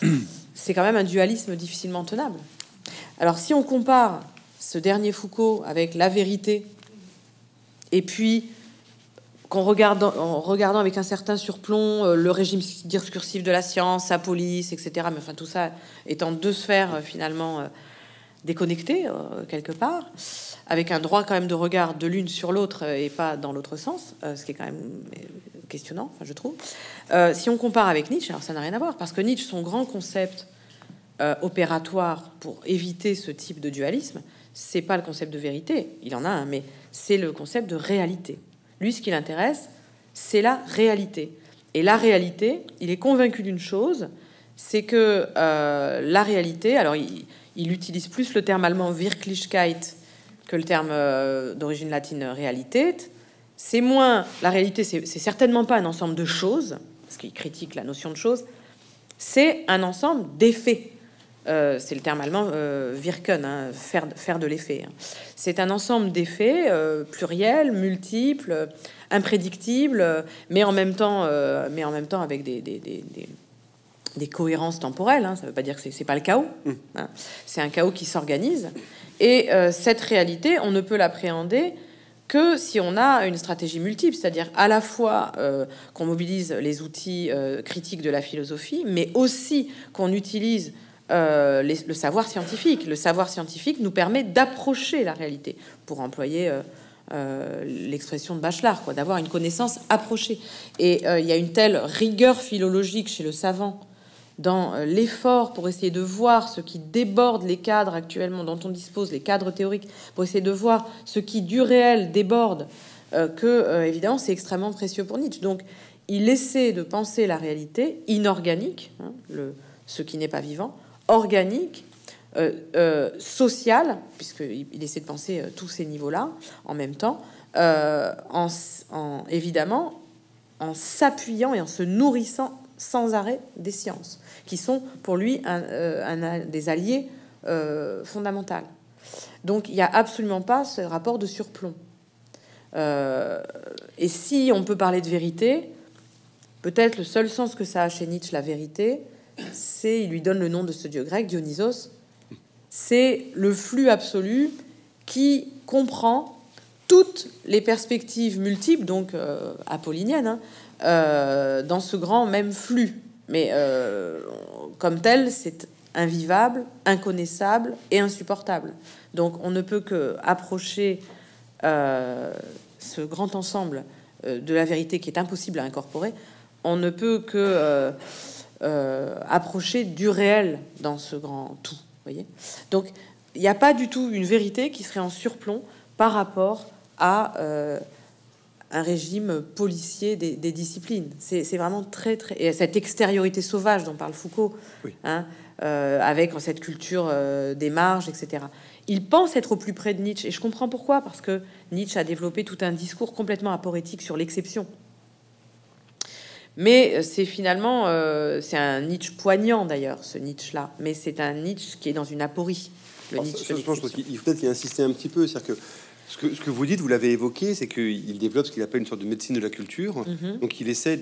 S2: [coughs] c'est quand même un dualisme difficilement tenable. Alors, si on compare ce dernier Foucault avec la vérité, et puis qu'en regardant, en regardant avec un certain surplomb euh, le régime discursif de la science, sa police, etc. Mais enfin, tout ça étant deux sphères euh, finalement euh, déconnectées quelque part, avec un droit quand même de regard de l'une sur l'autre et pas dans l'autre sens, ce qui est quand même questionnant, je trouve. si on compare avec Nietzsche, alors ça n'a rien à voir, parce que Nietzsche, son grand concept opératoire pour éviter ce type de dualisme, c'est pas le concept de vérité, il en a un, mais c'est le concept de réalité. Lui, ce qui l'intéresse, c'est la réalité. Et la réalité, il est convaincu d'une chose, c'est que euh, la réalité, alors il, utilise plus le terme allemand Wirklichkeit que le terme euh, d'origine latine réalité. C'est moins la réalité, c'est certainement pas un ensemble de choses, parce qu'il critique la notion de choses, c'est un ensemble d'effets. Euh, c'est le terme allemand euh, wirken, hein, faire, faire de l'effet. Hein. C'est un ensemble d'effets euh, pluriels, multiples, imprédictibles, mais en même temps, mais en même temps avec des, des, des, des cohérences temporelles. Hein. Ça ne veut pas dire que c'est pas le chaos. Hein. C'est un chaos qui s'organise. Et cette réalité, on ne peut l'appréhender que si on a une stratégie multiple, c'est-à-dire à la fois qu'on mobilise les outils critiques de la philosophie, mais aussi qu'on utilise euh, le savoir scientifique. Le savoir scientifique nous permet d'approcher la réalité, pour employer euh, euh, l'expression de Bachelard, d'avoir une connaissance approchée. Et il y a une telle rigueur philologique chez le savant dans l'effort pour essayer de voir ce qui déborde les cadres actuellement dont on dispose, les cadres théoriques, pour essayer de voir ce qui du réel déborde, que évidemment c'est extrêmement précieux pour Nietzsche. Donc il essaie de penser la réalité inorganique, hein, ce qui n'est pas vivant, organique, euh, euh, social, puisqu'il il essaie de penser euh, tous ces niveaux-là en même temps, en, évidemment en s'appuyant et en se nourrissant sans arrêt des sciences, qui sont pour lui un, des alliés fondamentaux. Donc il n'y a absolument pas ce rapport de surplomb. et si on peut parler de vérité, peut-être le seul sens que ça a chez Nietzsche, la vérité, c'est, il lui donne le nom de ce dieu grec, Dionysos, c'est le flux absolu qui comprend toutes les perspectives multiples, donc euh, apolliniennes, hein, euh, dans ce grand même flux. Mais euh, comme tel, c'est invivable, inconnaissable et insupportable. Donc on ne peut que approcher ce grand ensemble de la vérité qui est impossible à incorporer. On ne peut que euh, approcher du réel dans ce grand tout. Voyez Donc, il n'y a pas du tout une vérité qui serait en surplomb par rapport à euh, un régime policier des, disciplines. C'est vraiment très, très. Et cette extériorité sauvage dont parle Foucault, hein, euh, avec cette culture des marges, etc. Il pense être au plus près de Nietzsche, et je comprends pourquoi, parce que Nietzsche a développé tout un discours complètement aporétique sur l'exception. Mais euh, c'est finalement, euh, c'est un Nietzsche poignant d'ailleurs, ce Nietzsche-là. Mais c'est un Nietzsche qui est dans une aporie.
S1: Le Nietzsche je pense qu'il faut peut-être y insister un petit peu, c'est-à-dire que Ce que, ce que, vous dites, vous l'avez évoqué, c'est qu'il développe ce qu'il appelle une sorte de médecine de la culture.
S2: Mhm.
S1: Donc il essaie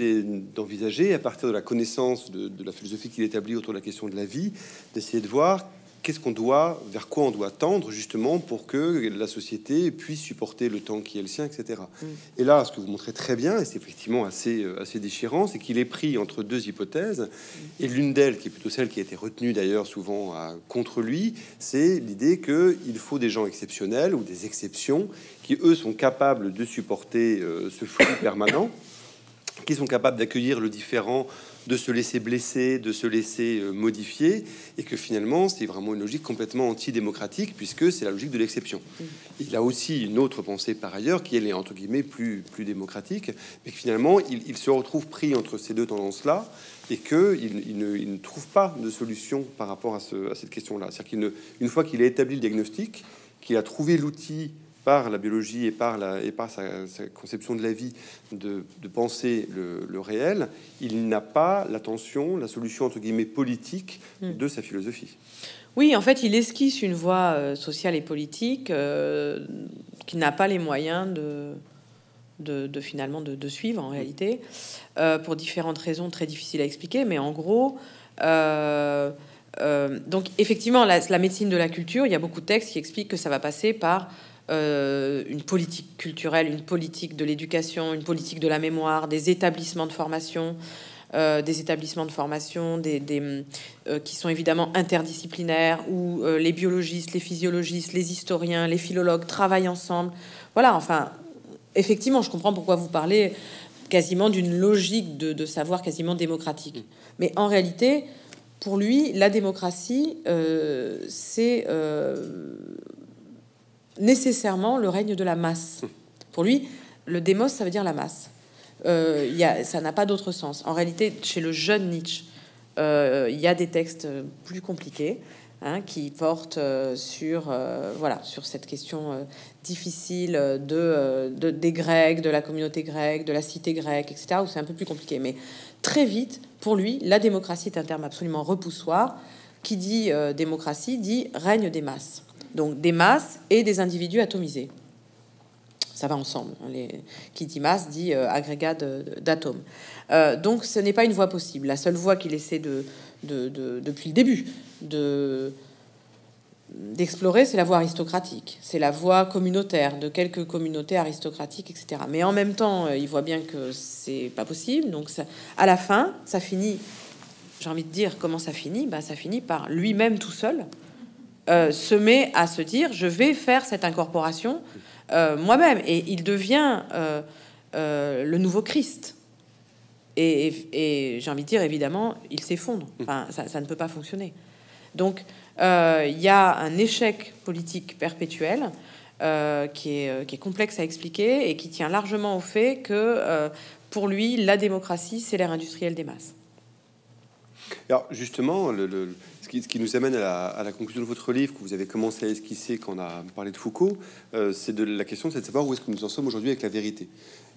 S1: d'envisager, à partir de la connaissance de, de la philosophie qu'il établit autour de la question de la vie, d'essayer de voir qu'est-ce qu'on doit, vers quoi on doit tendre justement pour que la société puisse supporter le temps qui est le sien, etc.
S2: Mm.
S1: Et là, ce que vous montrez très bien, et c'est effectivement assez, euh, assez déchirant, c'est qu'il est pris entre deux hypothèses, et l'une d'elles, qui est plutôt celle qui a été retenue d'ailleurs souvent à, contre lui, c'est l'idée qu'il faut des gens exceptionnels ou des exceptions qui, eux, sont capables de supporter euh, ce flux [coughs] permanent, qui sont capables d'accueillir le différent de se laisser blesser, de se laisser euh, modifier, et que finalement c'est vraiment une logique complètement antidémocratique puisque c'est la logique de l'exception. Il a aussi une autre pensée par ailleurs qui elle est entre guillemets plus plus démocratique, mais que finalement il, il se retrouve pris entre ces deux tendances-là et que il, il, ne, il, ne, trouve pas de solution par rapport à, ce, à cette question-là. C'est-à-dire qu'il ne, une fois qu'il a établi le diagnostic, qu'il a trouvé l'outil par la biologie et par, la, et par sa, sa, conception de la vie de, de penser le, le, réel, il n'a pas l'attention, la solution entre guillemets politique
S2: Hmm.
S1: de sa philosophie.
S2: Oui, en fait, il esquisse une voie euh, sociale et politique euh, qui n'a pas les moyens de, de, de finalement de, de, suivre en réalité, euh, pour différentes raisons très difficiles à expliquer, mais en gros. Donc effectivement, la, la, médecine de la culture, il y a beaucoup de textes qui expliquent que ça va passer par euh, une politique culturelle, une politique de l'éducation, une politique de la mémoire, des établissements de formation, euh, des établissements de formation des, euh, qui sont évidemment interdisciplinaires, où les biologistes, les physiologistes, les historiens, les philologues travaillent ensemble. Voilà, enfin, effectivement, je comprends pourquoi vous parlez quasiment d'une logique de, savoir quasiment démocratique. Mais en réalité, pour lui, la démocratie, c'est nécessairement le règne de la masse. Pour lui, le démos, ça veut dire la masse. Euh, y a, ça n'a pas d'autre sens. En réalité, chez le jeune Nietzsche, euh, il y a des textes plus compliqués hein, qui portent euh, sur, voilà, sur cette question difficile de, de, des Grecs, de la communauté grecque, de la cité grecque, etc., où c'est un peu plus compliqué. Mais très vite, pour lui, la démocratie est un terme absolument repoussoir. Qui dit démocratie dit règne des masses donc des masses et des individus atomisés. Ça va ensemble. Hein, qui dit masse dit euh, agrégat d'atomes. Euh, donc ce n'est pas une voie possible. La seule voie qu'il essaie de, de, de, depuis le début de d'explorer, c'est la voie aristocratique, c'est la voie communautaire de quelques communautés aristocratiques, etc. Mais en même temps, euh, il voit bien que c'est pas possible. Donc à la fin, ça finit. J'ai envie de dire comment ça finit? Ben, ça finit par lui-même tout seul euh, se met à se dire je vais faire cette incorporation euh, moi-même. Et il devient euh, le nouveau Christ. Et, et, et j'ai envie de dire évidemment il s'effondre. Enfin ça, ça, ne peut pas fonctionner. Donc il y a un échec politique perpétuel qui est, qui, est, complexe à expliquer et qui tient largement au fait que pour lui la démocratie c'est l'ère industrielle des masses.
S1: Alors justement le, ce qui, nous amène à la, conclusion de votre livre que vous avez commencé à esquisser quand on a parlé de Foucault, euh, c'est de la question, de savoir où est-ce que nous en sommes aujourd'hui avec la vérité.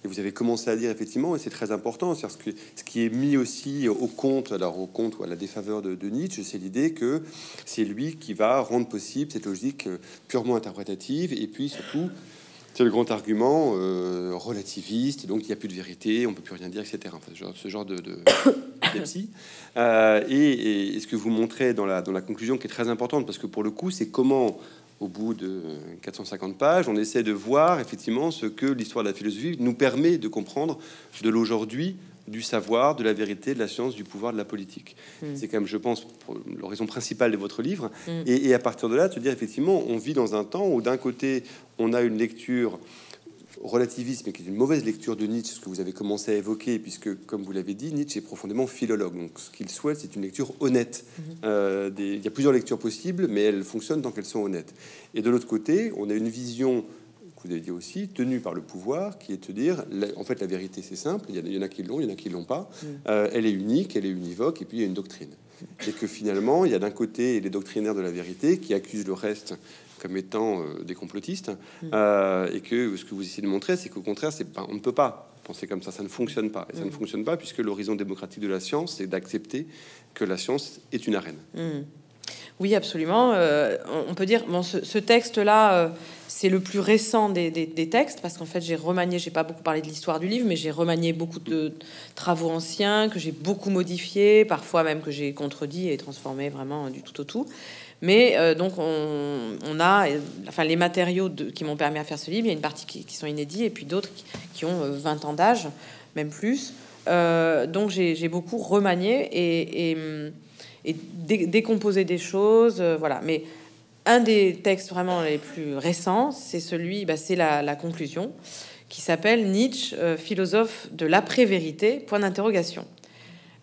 S1: Et vous avez commencé à dire effectivement, et c'est très important, c'est ce, ce qui est mis aussi au compte, alors au compte ou à la défaveur de, de Nietzsche, c'est l'idée que c'est lui qui va rendre possible cette logique purement interprétative, et puis surtout c'est le grand argument euh, relativiste, donc il n'y a plus de vérité, on peut plus rien dire, etc. Enfin, ce genre, de, de. [coughs] Euh, et, et, ce que vous montrez dans la, dans la conclusion qui est très importante, parce que pour le coup, c'est comment, au bout de 450 pages, on essaie de voir effectivement ce que l'histoire de la philosophie nous permet de comprendre de l'aujourd'hui du savoir, de la vérité, de la science, du pouvoir, de la politique. Mmh. C'est quand même, je pense, l'horizon principale de votre livre. Mmh. Et, et, à partir de là, se dire effectivement, on vit dans un temps où d'un côté, on a une lecture relativiste, mais qui est une mauvaise lecture de Nietzsche, ce que vous avez commencé à évoquer, puisque, comme vous l'avez dit, Nietzsche est profondément philologue. Donc, ce qu'il souhaite, c'est une lecture honnête. Mmh. Euh, des, il y a plusieurs lectures possibles, mais elles fonctionnent tant qu'elles sont honnêtes. Et de l'autre côté, on a une vision vous avez dit aussi, tenue par le pouvoir, qui est de dire, la, en fait, la vérité, c'est simple, il y, en a qui l'ont, il y en a qui l'ont pas, mm. euh, elle est unique, elle est univoque, et puis il y a une doctrine. Et que finalement, il y a d'un côté les doctrinaires de la vérité qui accusent le reste comme étant euh, des complotistes, mm. euh, et que ce que vous essayez de montrer, c'est qu'au contraire, c'est pas, on ne peut pas penser comme ça, ça ne fonctionne pas. Et ça mm. ne fonctionne pas puisque l'horizon démocratique de la science, c'est d'accepter que la science est une arène.
S2: Oui, absolument. on peut dire, bon, ce, texte-là, c'est le plus récent des, textes, parce qu'en fait, j'ai remanié, j'ai pas beaucoup parlé de l'histoire du livre, mais j'ai remanié beaucoup de travaux anciens, que j'ai beaucoup modifiés, parfois même que j'ai contredit et transformé vraiment du tout au tout. Mais euh, donc on, a, enfin les matériaux qui m'ont permis à faire ce livre, il y a une partie qui, sont inédits et puis d'autres qui, ont 20 euh, ans d'âge, même plus. Euh, donc j'ai beaucoup remanié et, et, décomposé des choses, voilà. Mais un des textes vraiment les plus récents, c'est celui, bah, c'est la, conclusion, qui s'appelle Nietzsche, philosophe de l'après-vérité, point d'interrogation.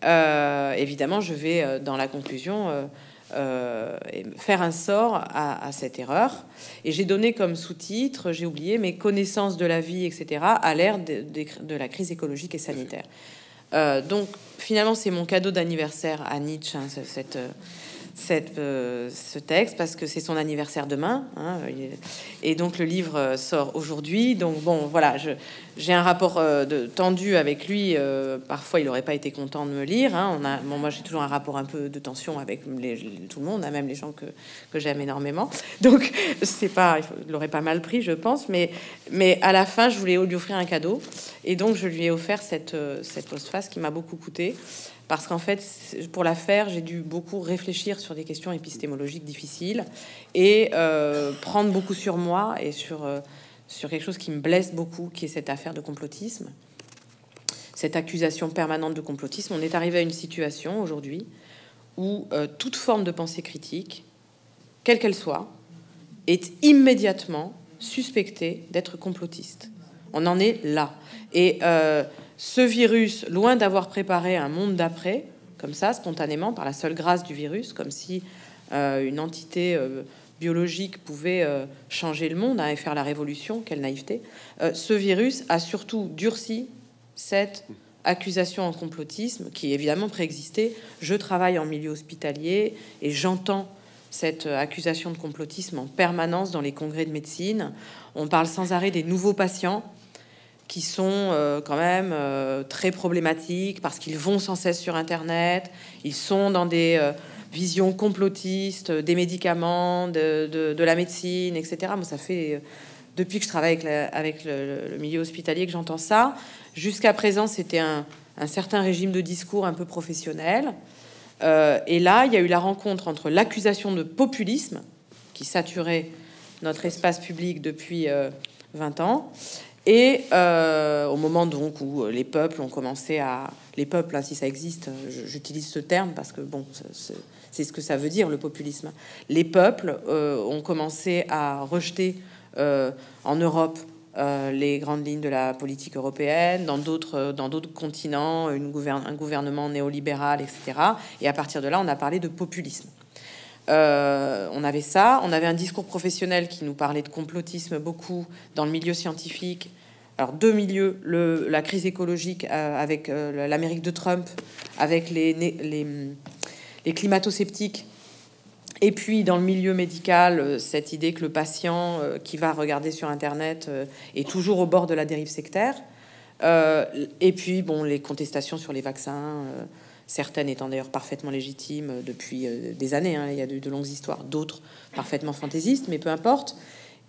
S2: évidemment, je vais dans la conclusion euh, faire un sort à, cette erreur. Et j'ai donné comme sous-titre, j'ai oublié, mes connaissances de la vie, etc., à l'ère de, la crise écologique et sanitaire. Euh, donc finalement, c'est mon cadeau d'anniversaire à Nietzsche, hein, cette, euh, ce texte parce que c'est son anniversaire demain. Hein, et donc le livre sort aujourd'hui. Donc bon, voilà, j'ai un rapport euh, tendu avec lui. Euh, parfois, il n'aurait pas été content de me lire. Hein. Moi, j'ai toujours un rapport un peu de tension avec tout le monde, hein, même les gens que, que j'aime énormément. Donc c'est pas, il l'aurait pas mal pris, je pense. Mais, mais à la fin, je voulais lui offrir un cadeau. Et donc, je lui ai offert cette, cette postface qui m'a beaucoup coûté parce qu'en fait, pour la faire, j'ai dû beaucoup réfléchir sur des questions épistémologiques difficiles et euh, prendre beaucoup sur moi et sur, euh, sur quelque chose qui me blesse beaucoup, qui est cette affaire de complotisme, cette accusation permanente de complotisme. On est arrivé à une situation aujourd'hui où euh, toute forme de pensée critique, quelle qu'elle soit, est immédiatement suspectée d'être complotiste. On en est là. Et ce virus, loin d'avoir préparé un monde d'après, comme ça, spontanément, par la seule grâce du virus, comme si euh, une entité euh, biologique pouvait euh, changer le monde hein, et faire la révolution, quelle naïveté, ce virus a surtout durci cette accusation en complotisme qui évidemment préexistait. Je travaille en milieu hospitalier et j'entends cette accusation de complotisme en permanence dans les congrès de médecine. On parle sans arrêt des nouveaux patients qui sont euh, quand même euh, très problématiques parce qu'ils vont sans cesse sur Internet, ils sont dans des euh, visions complotistes des médicaments, de, la médecine, etc. Moi, ça fait depuis que je travaille avec, le, milieu hospitalier que j'entends ça. Jusqu'à présent, c'était un, un, certain régime de discours un peu professionnel. et là, il y a eu la rencontre entre l'accusation de populisme qui saturait notre espace public depuis 20 ans et euh, au moment donc où les peuples ont commencé à... Les peuples, hein, si ça existe, j'utilise ce terme parce que bon, c'est ce que ça veut dire le populisme. Les peuples euh, ont commencé à rejeter euh, en Europe les grandes lignes de la politique européenne, dans d'autres continents, un gouvernement néolibéral, etc. Et à partir de là, on a parlé de populisme. Euh, on avait ça, on avait un discours professionnel qui nous parlait de complotisme beaucoup dans le milieu scientifique. Alors deux milieux, la crise écologique euh, avec euh, l'Amérique de Trump, avec les, les, les climato-sceptiques, et puis dans le milieu médical, cette idée que le patient qui va regarder sur Internet est toujours au bord de la dérive sectaire. et puis bon, les contestations sur les vaccins certaines étant d'ailleurs parfaitement légitimes depuis euh, des années. Hein. il y a de, longues histoires, d'autres parfaitement fantaisistes, mais peu importe.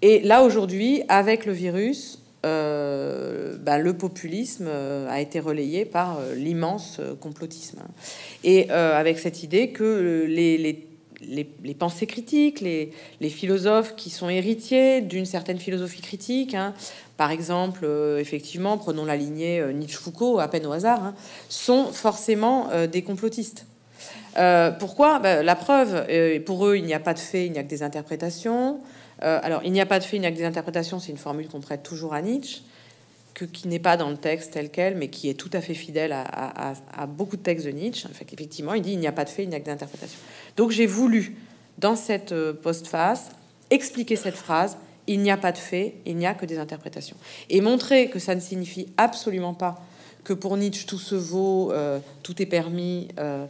S2: Et là, aujourd'hui, avec le virus, euh, ben, le populisme euh, a été relayé par l'immense complotisme. Et avec cette idée que les, pensées critiques, les, philosophes qui sont héritiers d'une certaine philosophie critique, hein. Par exemple, euh, effectivement, prenons la lignée euh, Nietzsche-Foucault, à peine au hasard, hein, sont forcément euh, des complotistes. pourquoi? Ben, La preuve, pour eux, il n'y a pas de fait, il n'y a que des interprétations. alors, il n'y a pas de fait, il n'y a que des interprétations, c'est une formule qu'on prête toujours à Nietzsche que, qui n'est pas dans le texte tel quel, mais qui est tout à fait fidèle à, beaucoup de textes de Nietzsche. Fait, effectivement, il dit il n'y a pas de fait, il n'y a que d'interprétation. Donc j'ai voulu, dans cette postface, expliquer cette phrase il n'y a pas de fait, il n'y a que des interprétations. Et montrer que ça ne signifie absolument pas que pour Nietzsche tout se vaut, euh, tout est permis, euh,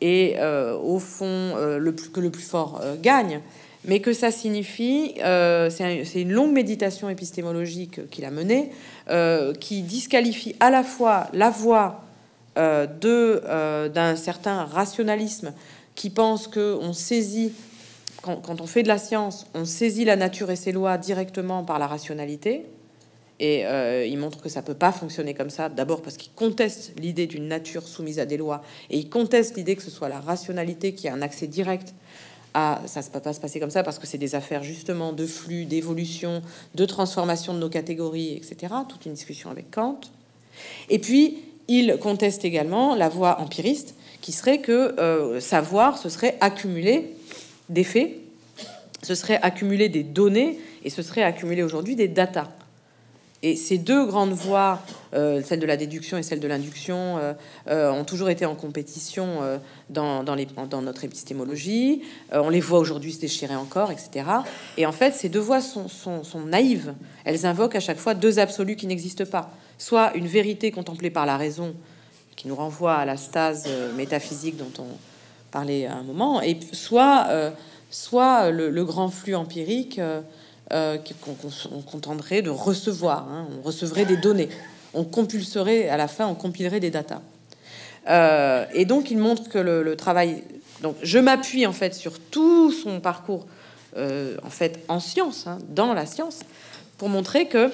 S2: et au fond le plus, que le plus fort gagne mais que ça signifie, euh, c'est une longue méditation épistémologique qu'il a menée, euh, qui disqualifie à la fois la voix euh, d'un certain rationalisme qui pense que on saisit quand, on fait de la science, on saisit la nature et ses lois directement par la rationalité. Et euh, il montre que ça peut pas fonctionner comme ça. D'abord parce qu'il conteste l'idée d'une nature soumise à des lois, et il conteste l'idée que ce soit la rationalité qui a un accès direct à. Ça ne peut pas se passer comme ça parce que c'est des affaires justement de flux, d'évolution, de transformation de nos catégories, etc. Toute une discussion avec Kant. Et puis il conteste également la voie empiriste, qui serait que euh, savoir, ce serait accumuler des faits, ce serait accumuler des données et ce serait accumuler aujourd'hui des datas. Et ces deux grandes voies, euh, celle de la déduction et celle de l'induction, euh, euh, ont toujours été en compétition dans, les, notre épistémologie. on les voit aujourd'hui se déchirer encore, etc. Et en fait, ces deux voies sont, sont, naïves. Elles invoquent à chaque fois deux absolus qui n'existent pas. Soit une vérité contemplée par la raison, qui nous renvoie à la stase métaphysique dont on parlait à un moment, et soit, soit le, grand flux empirique euh, qu'on contenterait de recevoir. Hein. On recevrait des données. On compulserait, à la fin, on compilerait des datas. Euh, et donc, il montre que le, travail. Donc, je m'appuie en fait sur tout son parcours, euh, en fait, en science, hein, dans la science, pour montrer que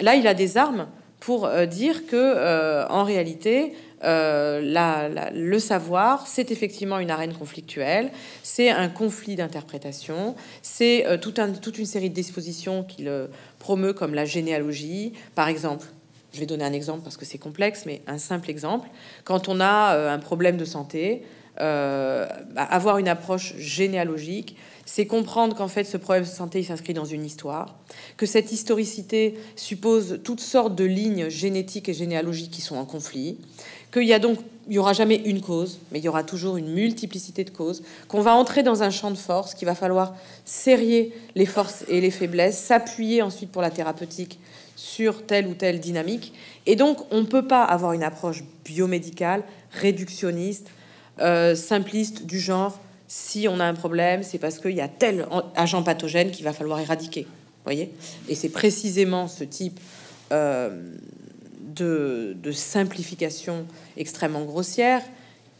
S2: là, il a des armes pour dire que, en réalité, euh, le savoir, c'est effectivement une arène conflictuelle, c'est un conflit d'interprétation, c'est euh, toute une série de dispositions qu'il euh, promeut comme la généalogie. Par exemple, je vais donner un exemple parce que c'est complexe, mais un simple exemple. Quand on a un problème de santé, bah, avoir une approche généalogique, c'est comprendre qu'en fait ce problème de santé s'inscrit dans une histoire, que cette historicité suppose toutes sortes de lignes génétiques et généalogiques qui sont en conflit, qu'il y a donc il y aura jamais une cause, mais il y aura toujours une multiplicité de causes, qu'on va entrer dans un champ de force, qu'il va falloir serrer les forces et les faiblesses, s'appuyer ensuite pour la thérapeutique sur telle ou telle dynamique. Et donc, on ne peut pas avoir une approche biomédicale, réductionniste, euh, simpliste, du genre, si on a un problème, c'est parce qu'il y a tel agent pathogène qu'il va falloir éradiquer. Voyez? Et c'est précisément ce type euh, de, simplification extrêmement grossière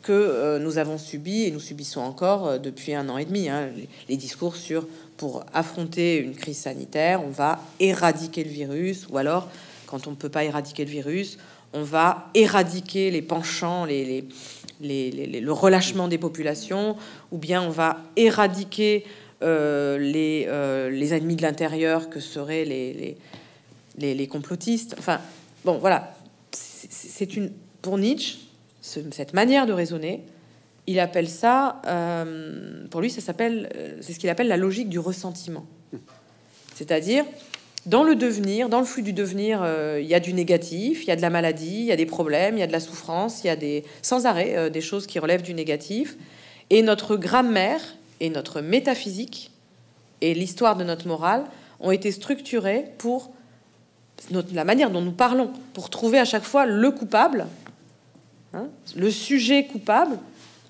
S2: que euh, nous avons subi et nous subissons encore depuis un an et demi. Hein. les, discours sur pour affronter une crise sanitaire, on va éradiquer le virus, ou alors quand on ne peut pas éradiquer le virus, on va éradiquer les penchants, les, le relâchement des populations, ou bien on va éradiquer euh, les, les ennemis de l'intérieur que seraient les, les, complotistes. Enfin, Bon, voilà. C'est une pour Nietzsche cette manière de raisonner. Il appelle ça, euh, pour lui, ça s'appelle, euh, c'est ce qu'il appelle la logique du ressentiment. C'est-à-dire, dans le devenir, dans le flux du devenir, euh, il y a du négatif, il y a de la maladie, il y a des problèmes, il y a de la souffrance, il y a des, sans arrêt des choses qui relèvent du négatif. Et notre grammaire et notre métaphysique et l'histoire de notre morale ont été structurées pour la manière dont nous parlons pour trouver à chaque fois le coupable, hein, le sujet coupable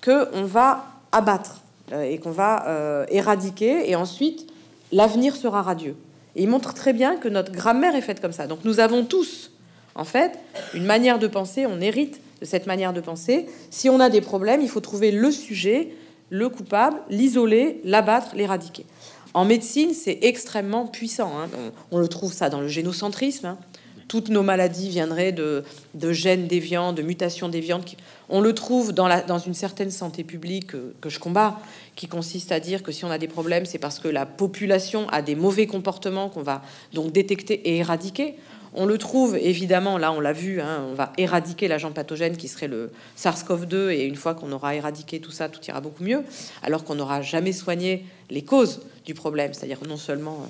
S2: que on va abattre euh, et qu'on va euh, éradiquer, et ensuite l'avenir sera radieux. Et il montre très bien que notre grammaire est faite comme ça. Donc nous avons tous, en fait, une manière de penser, on hérite de cette manière de penser. Si on a des problèmes, il faut trouver le sujet, le coupable, l'isoler, l'abattre, l'éradiquer. En médecine, c'est extrêmement puissant. Hein. On, le trouve ça dans le génocentrisme. Hein. Toutes nos maladies viendraient de, gènes déviants, de mutations déviantes. On le trouve dans, une certaine santé publique que, que, je combats, qui consiste à dire que si on a des problèmes, c'est parce que la population a des mauvais comportements qu'on va donc détecter et éradiquer. On le trouve évidemment, là on l'a vu, hein, on va éradiquer l'agent pathogène qui serait le SARS-CoV-2 et une fois qu'on aura éradiqué tout ça, tout ira beaucoup mieux, alors qu'on n'aura jamais soigné les causes du problème, c'est-à-dire non seulement euh,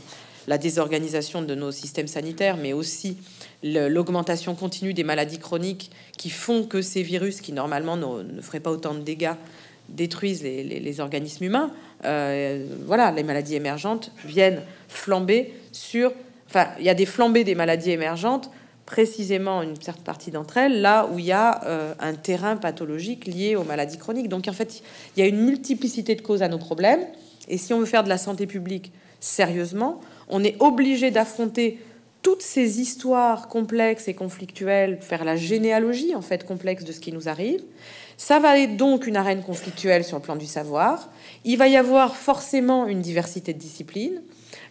S2: la désorganisation de nos systèmes sanitaires, mais aussi l'augmentation continue des maladies chroniques qui font que ces virus, qui normalement ne, feraient pas autant de dégâts, détruisent les, organismes humains. Euh, voilà, les maladies émergentes viennent flamber sur Enfin, il y a des flambées des maladies émergentes, précisément une certaine partie d'entre elles, là où il y a euh, un terrain pathologique lié aux maladies chroniques. Donc en fait, il y a une multiplicité de causes à nos problèmes. Et si on veut faire de la santé publique sérieusement, on est obligé d'affronter toutes ces histoires complexes et conflictuelles, faire la généalogie en fait complexe de ce qui nous arrive, Ça va être donc une arène conflictuelle sur le plan du savoir. Il va y avoir forcément une diversité de disciplines.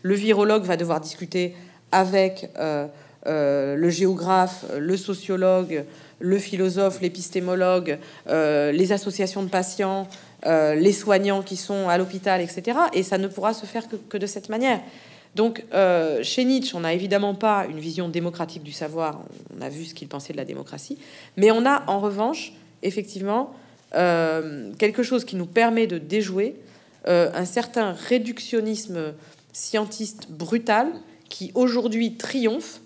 S2: Le virologue va devoir discuter avec euh, euh, le géographe, le sociologue, le philosophe, l'épistémologue, euh, les associations de patients, les soignants qui sont à l'hôpital, etc. Et ça ne pourra se faire que, de cette manière. Donc, chez Nietzsche, on n'a évidemment pas une vision démocratique du savoir. On a vu ce qu'il pensait de la démocratie. Mais on a, en revanche, effectivement, quelque chose qui nous permet de déjouer un certain réductionnisme scientiste brutal qui aujourd'hui triomphe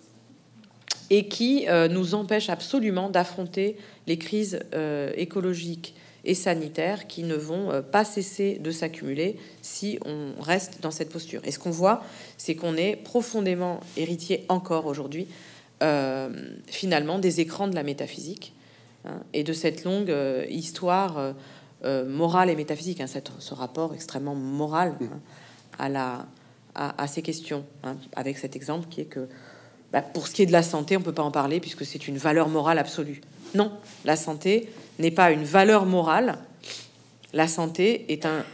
S2: et qui euh, nous empêche absolument d'affronter les crises euh, écologiques et sanitaires qui ne vont euh, pas cesser de s'accumuler si on reste dans cette posture. Et ce qu'on voit, c'est qu'on est profondément héritier encore aujourd'hui, finalement, des écrans de la métaphysique hein, et de cette longue histoire morale et métaphysique, hein, ce rapport extrêmement moral hein, à, ces questions, hein, avec cet exemple qui est que bah, pour ce qui est de la santé, on ne peut pas en parler puisque c'est une valeur morale absolue. Non, la santé n'est pas une valeur morale. La santé est un,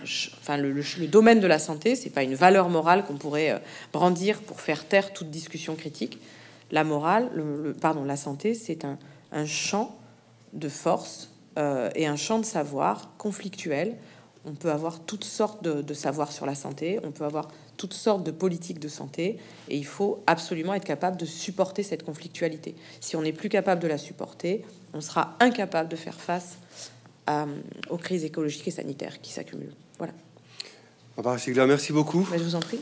S2: enfin le, domaine de la santé, c'est pas une valeur morale qu'on pourrait euh, brandir pour faire taire toute discussion critique. La morale, le, pardon, la santé, c'est un, un, champ de force euh, et un champ de savoir conflictuel. On peut avoir toutes sortes de, de savoirs sur la santé. On peut avoir toutes sortes de politiques de santé et il faut absolument être capable de supporter cette conflictualité. Si on n'est plus capable de la supporter, on sera incapable de faire face aux crises écologiques et sanitaires qui s'accumulent. Voilà.
S1: Barbara Sigler, merci beaucoup.
S2: je vous en prie.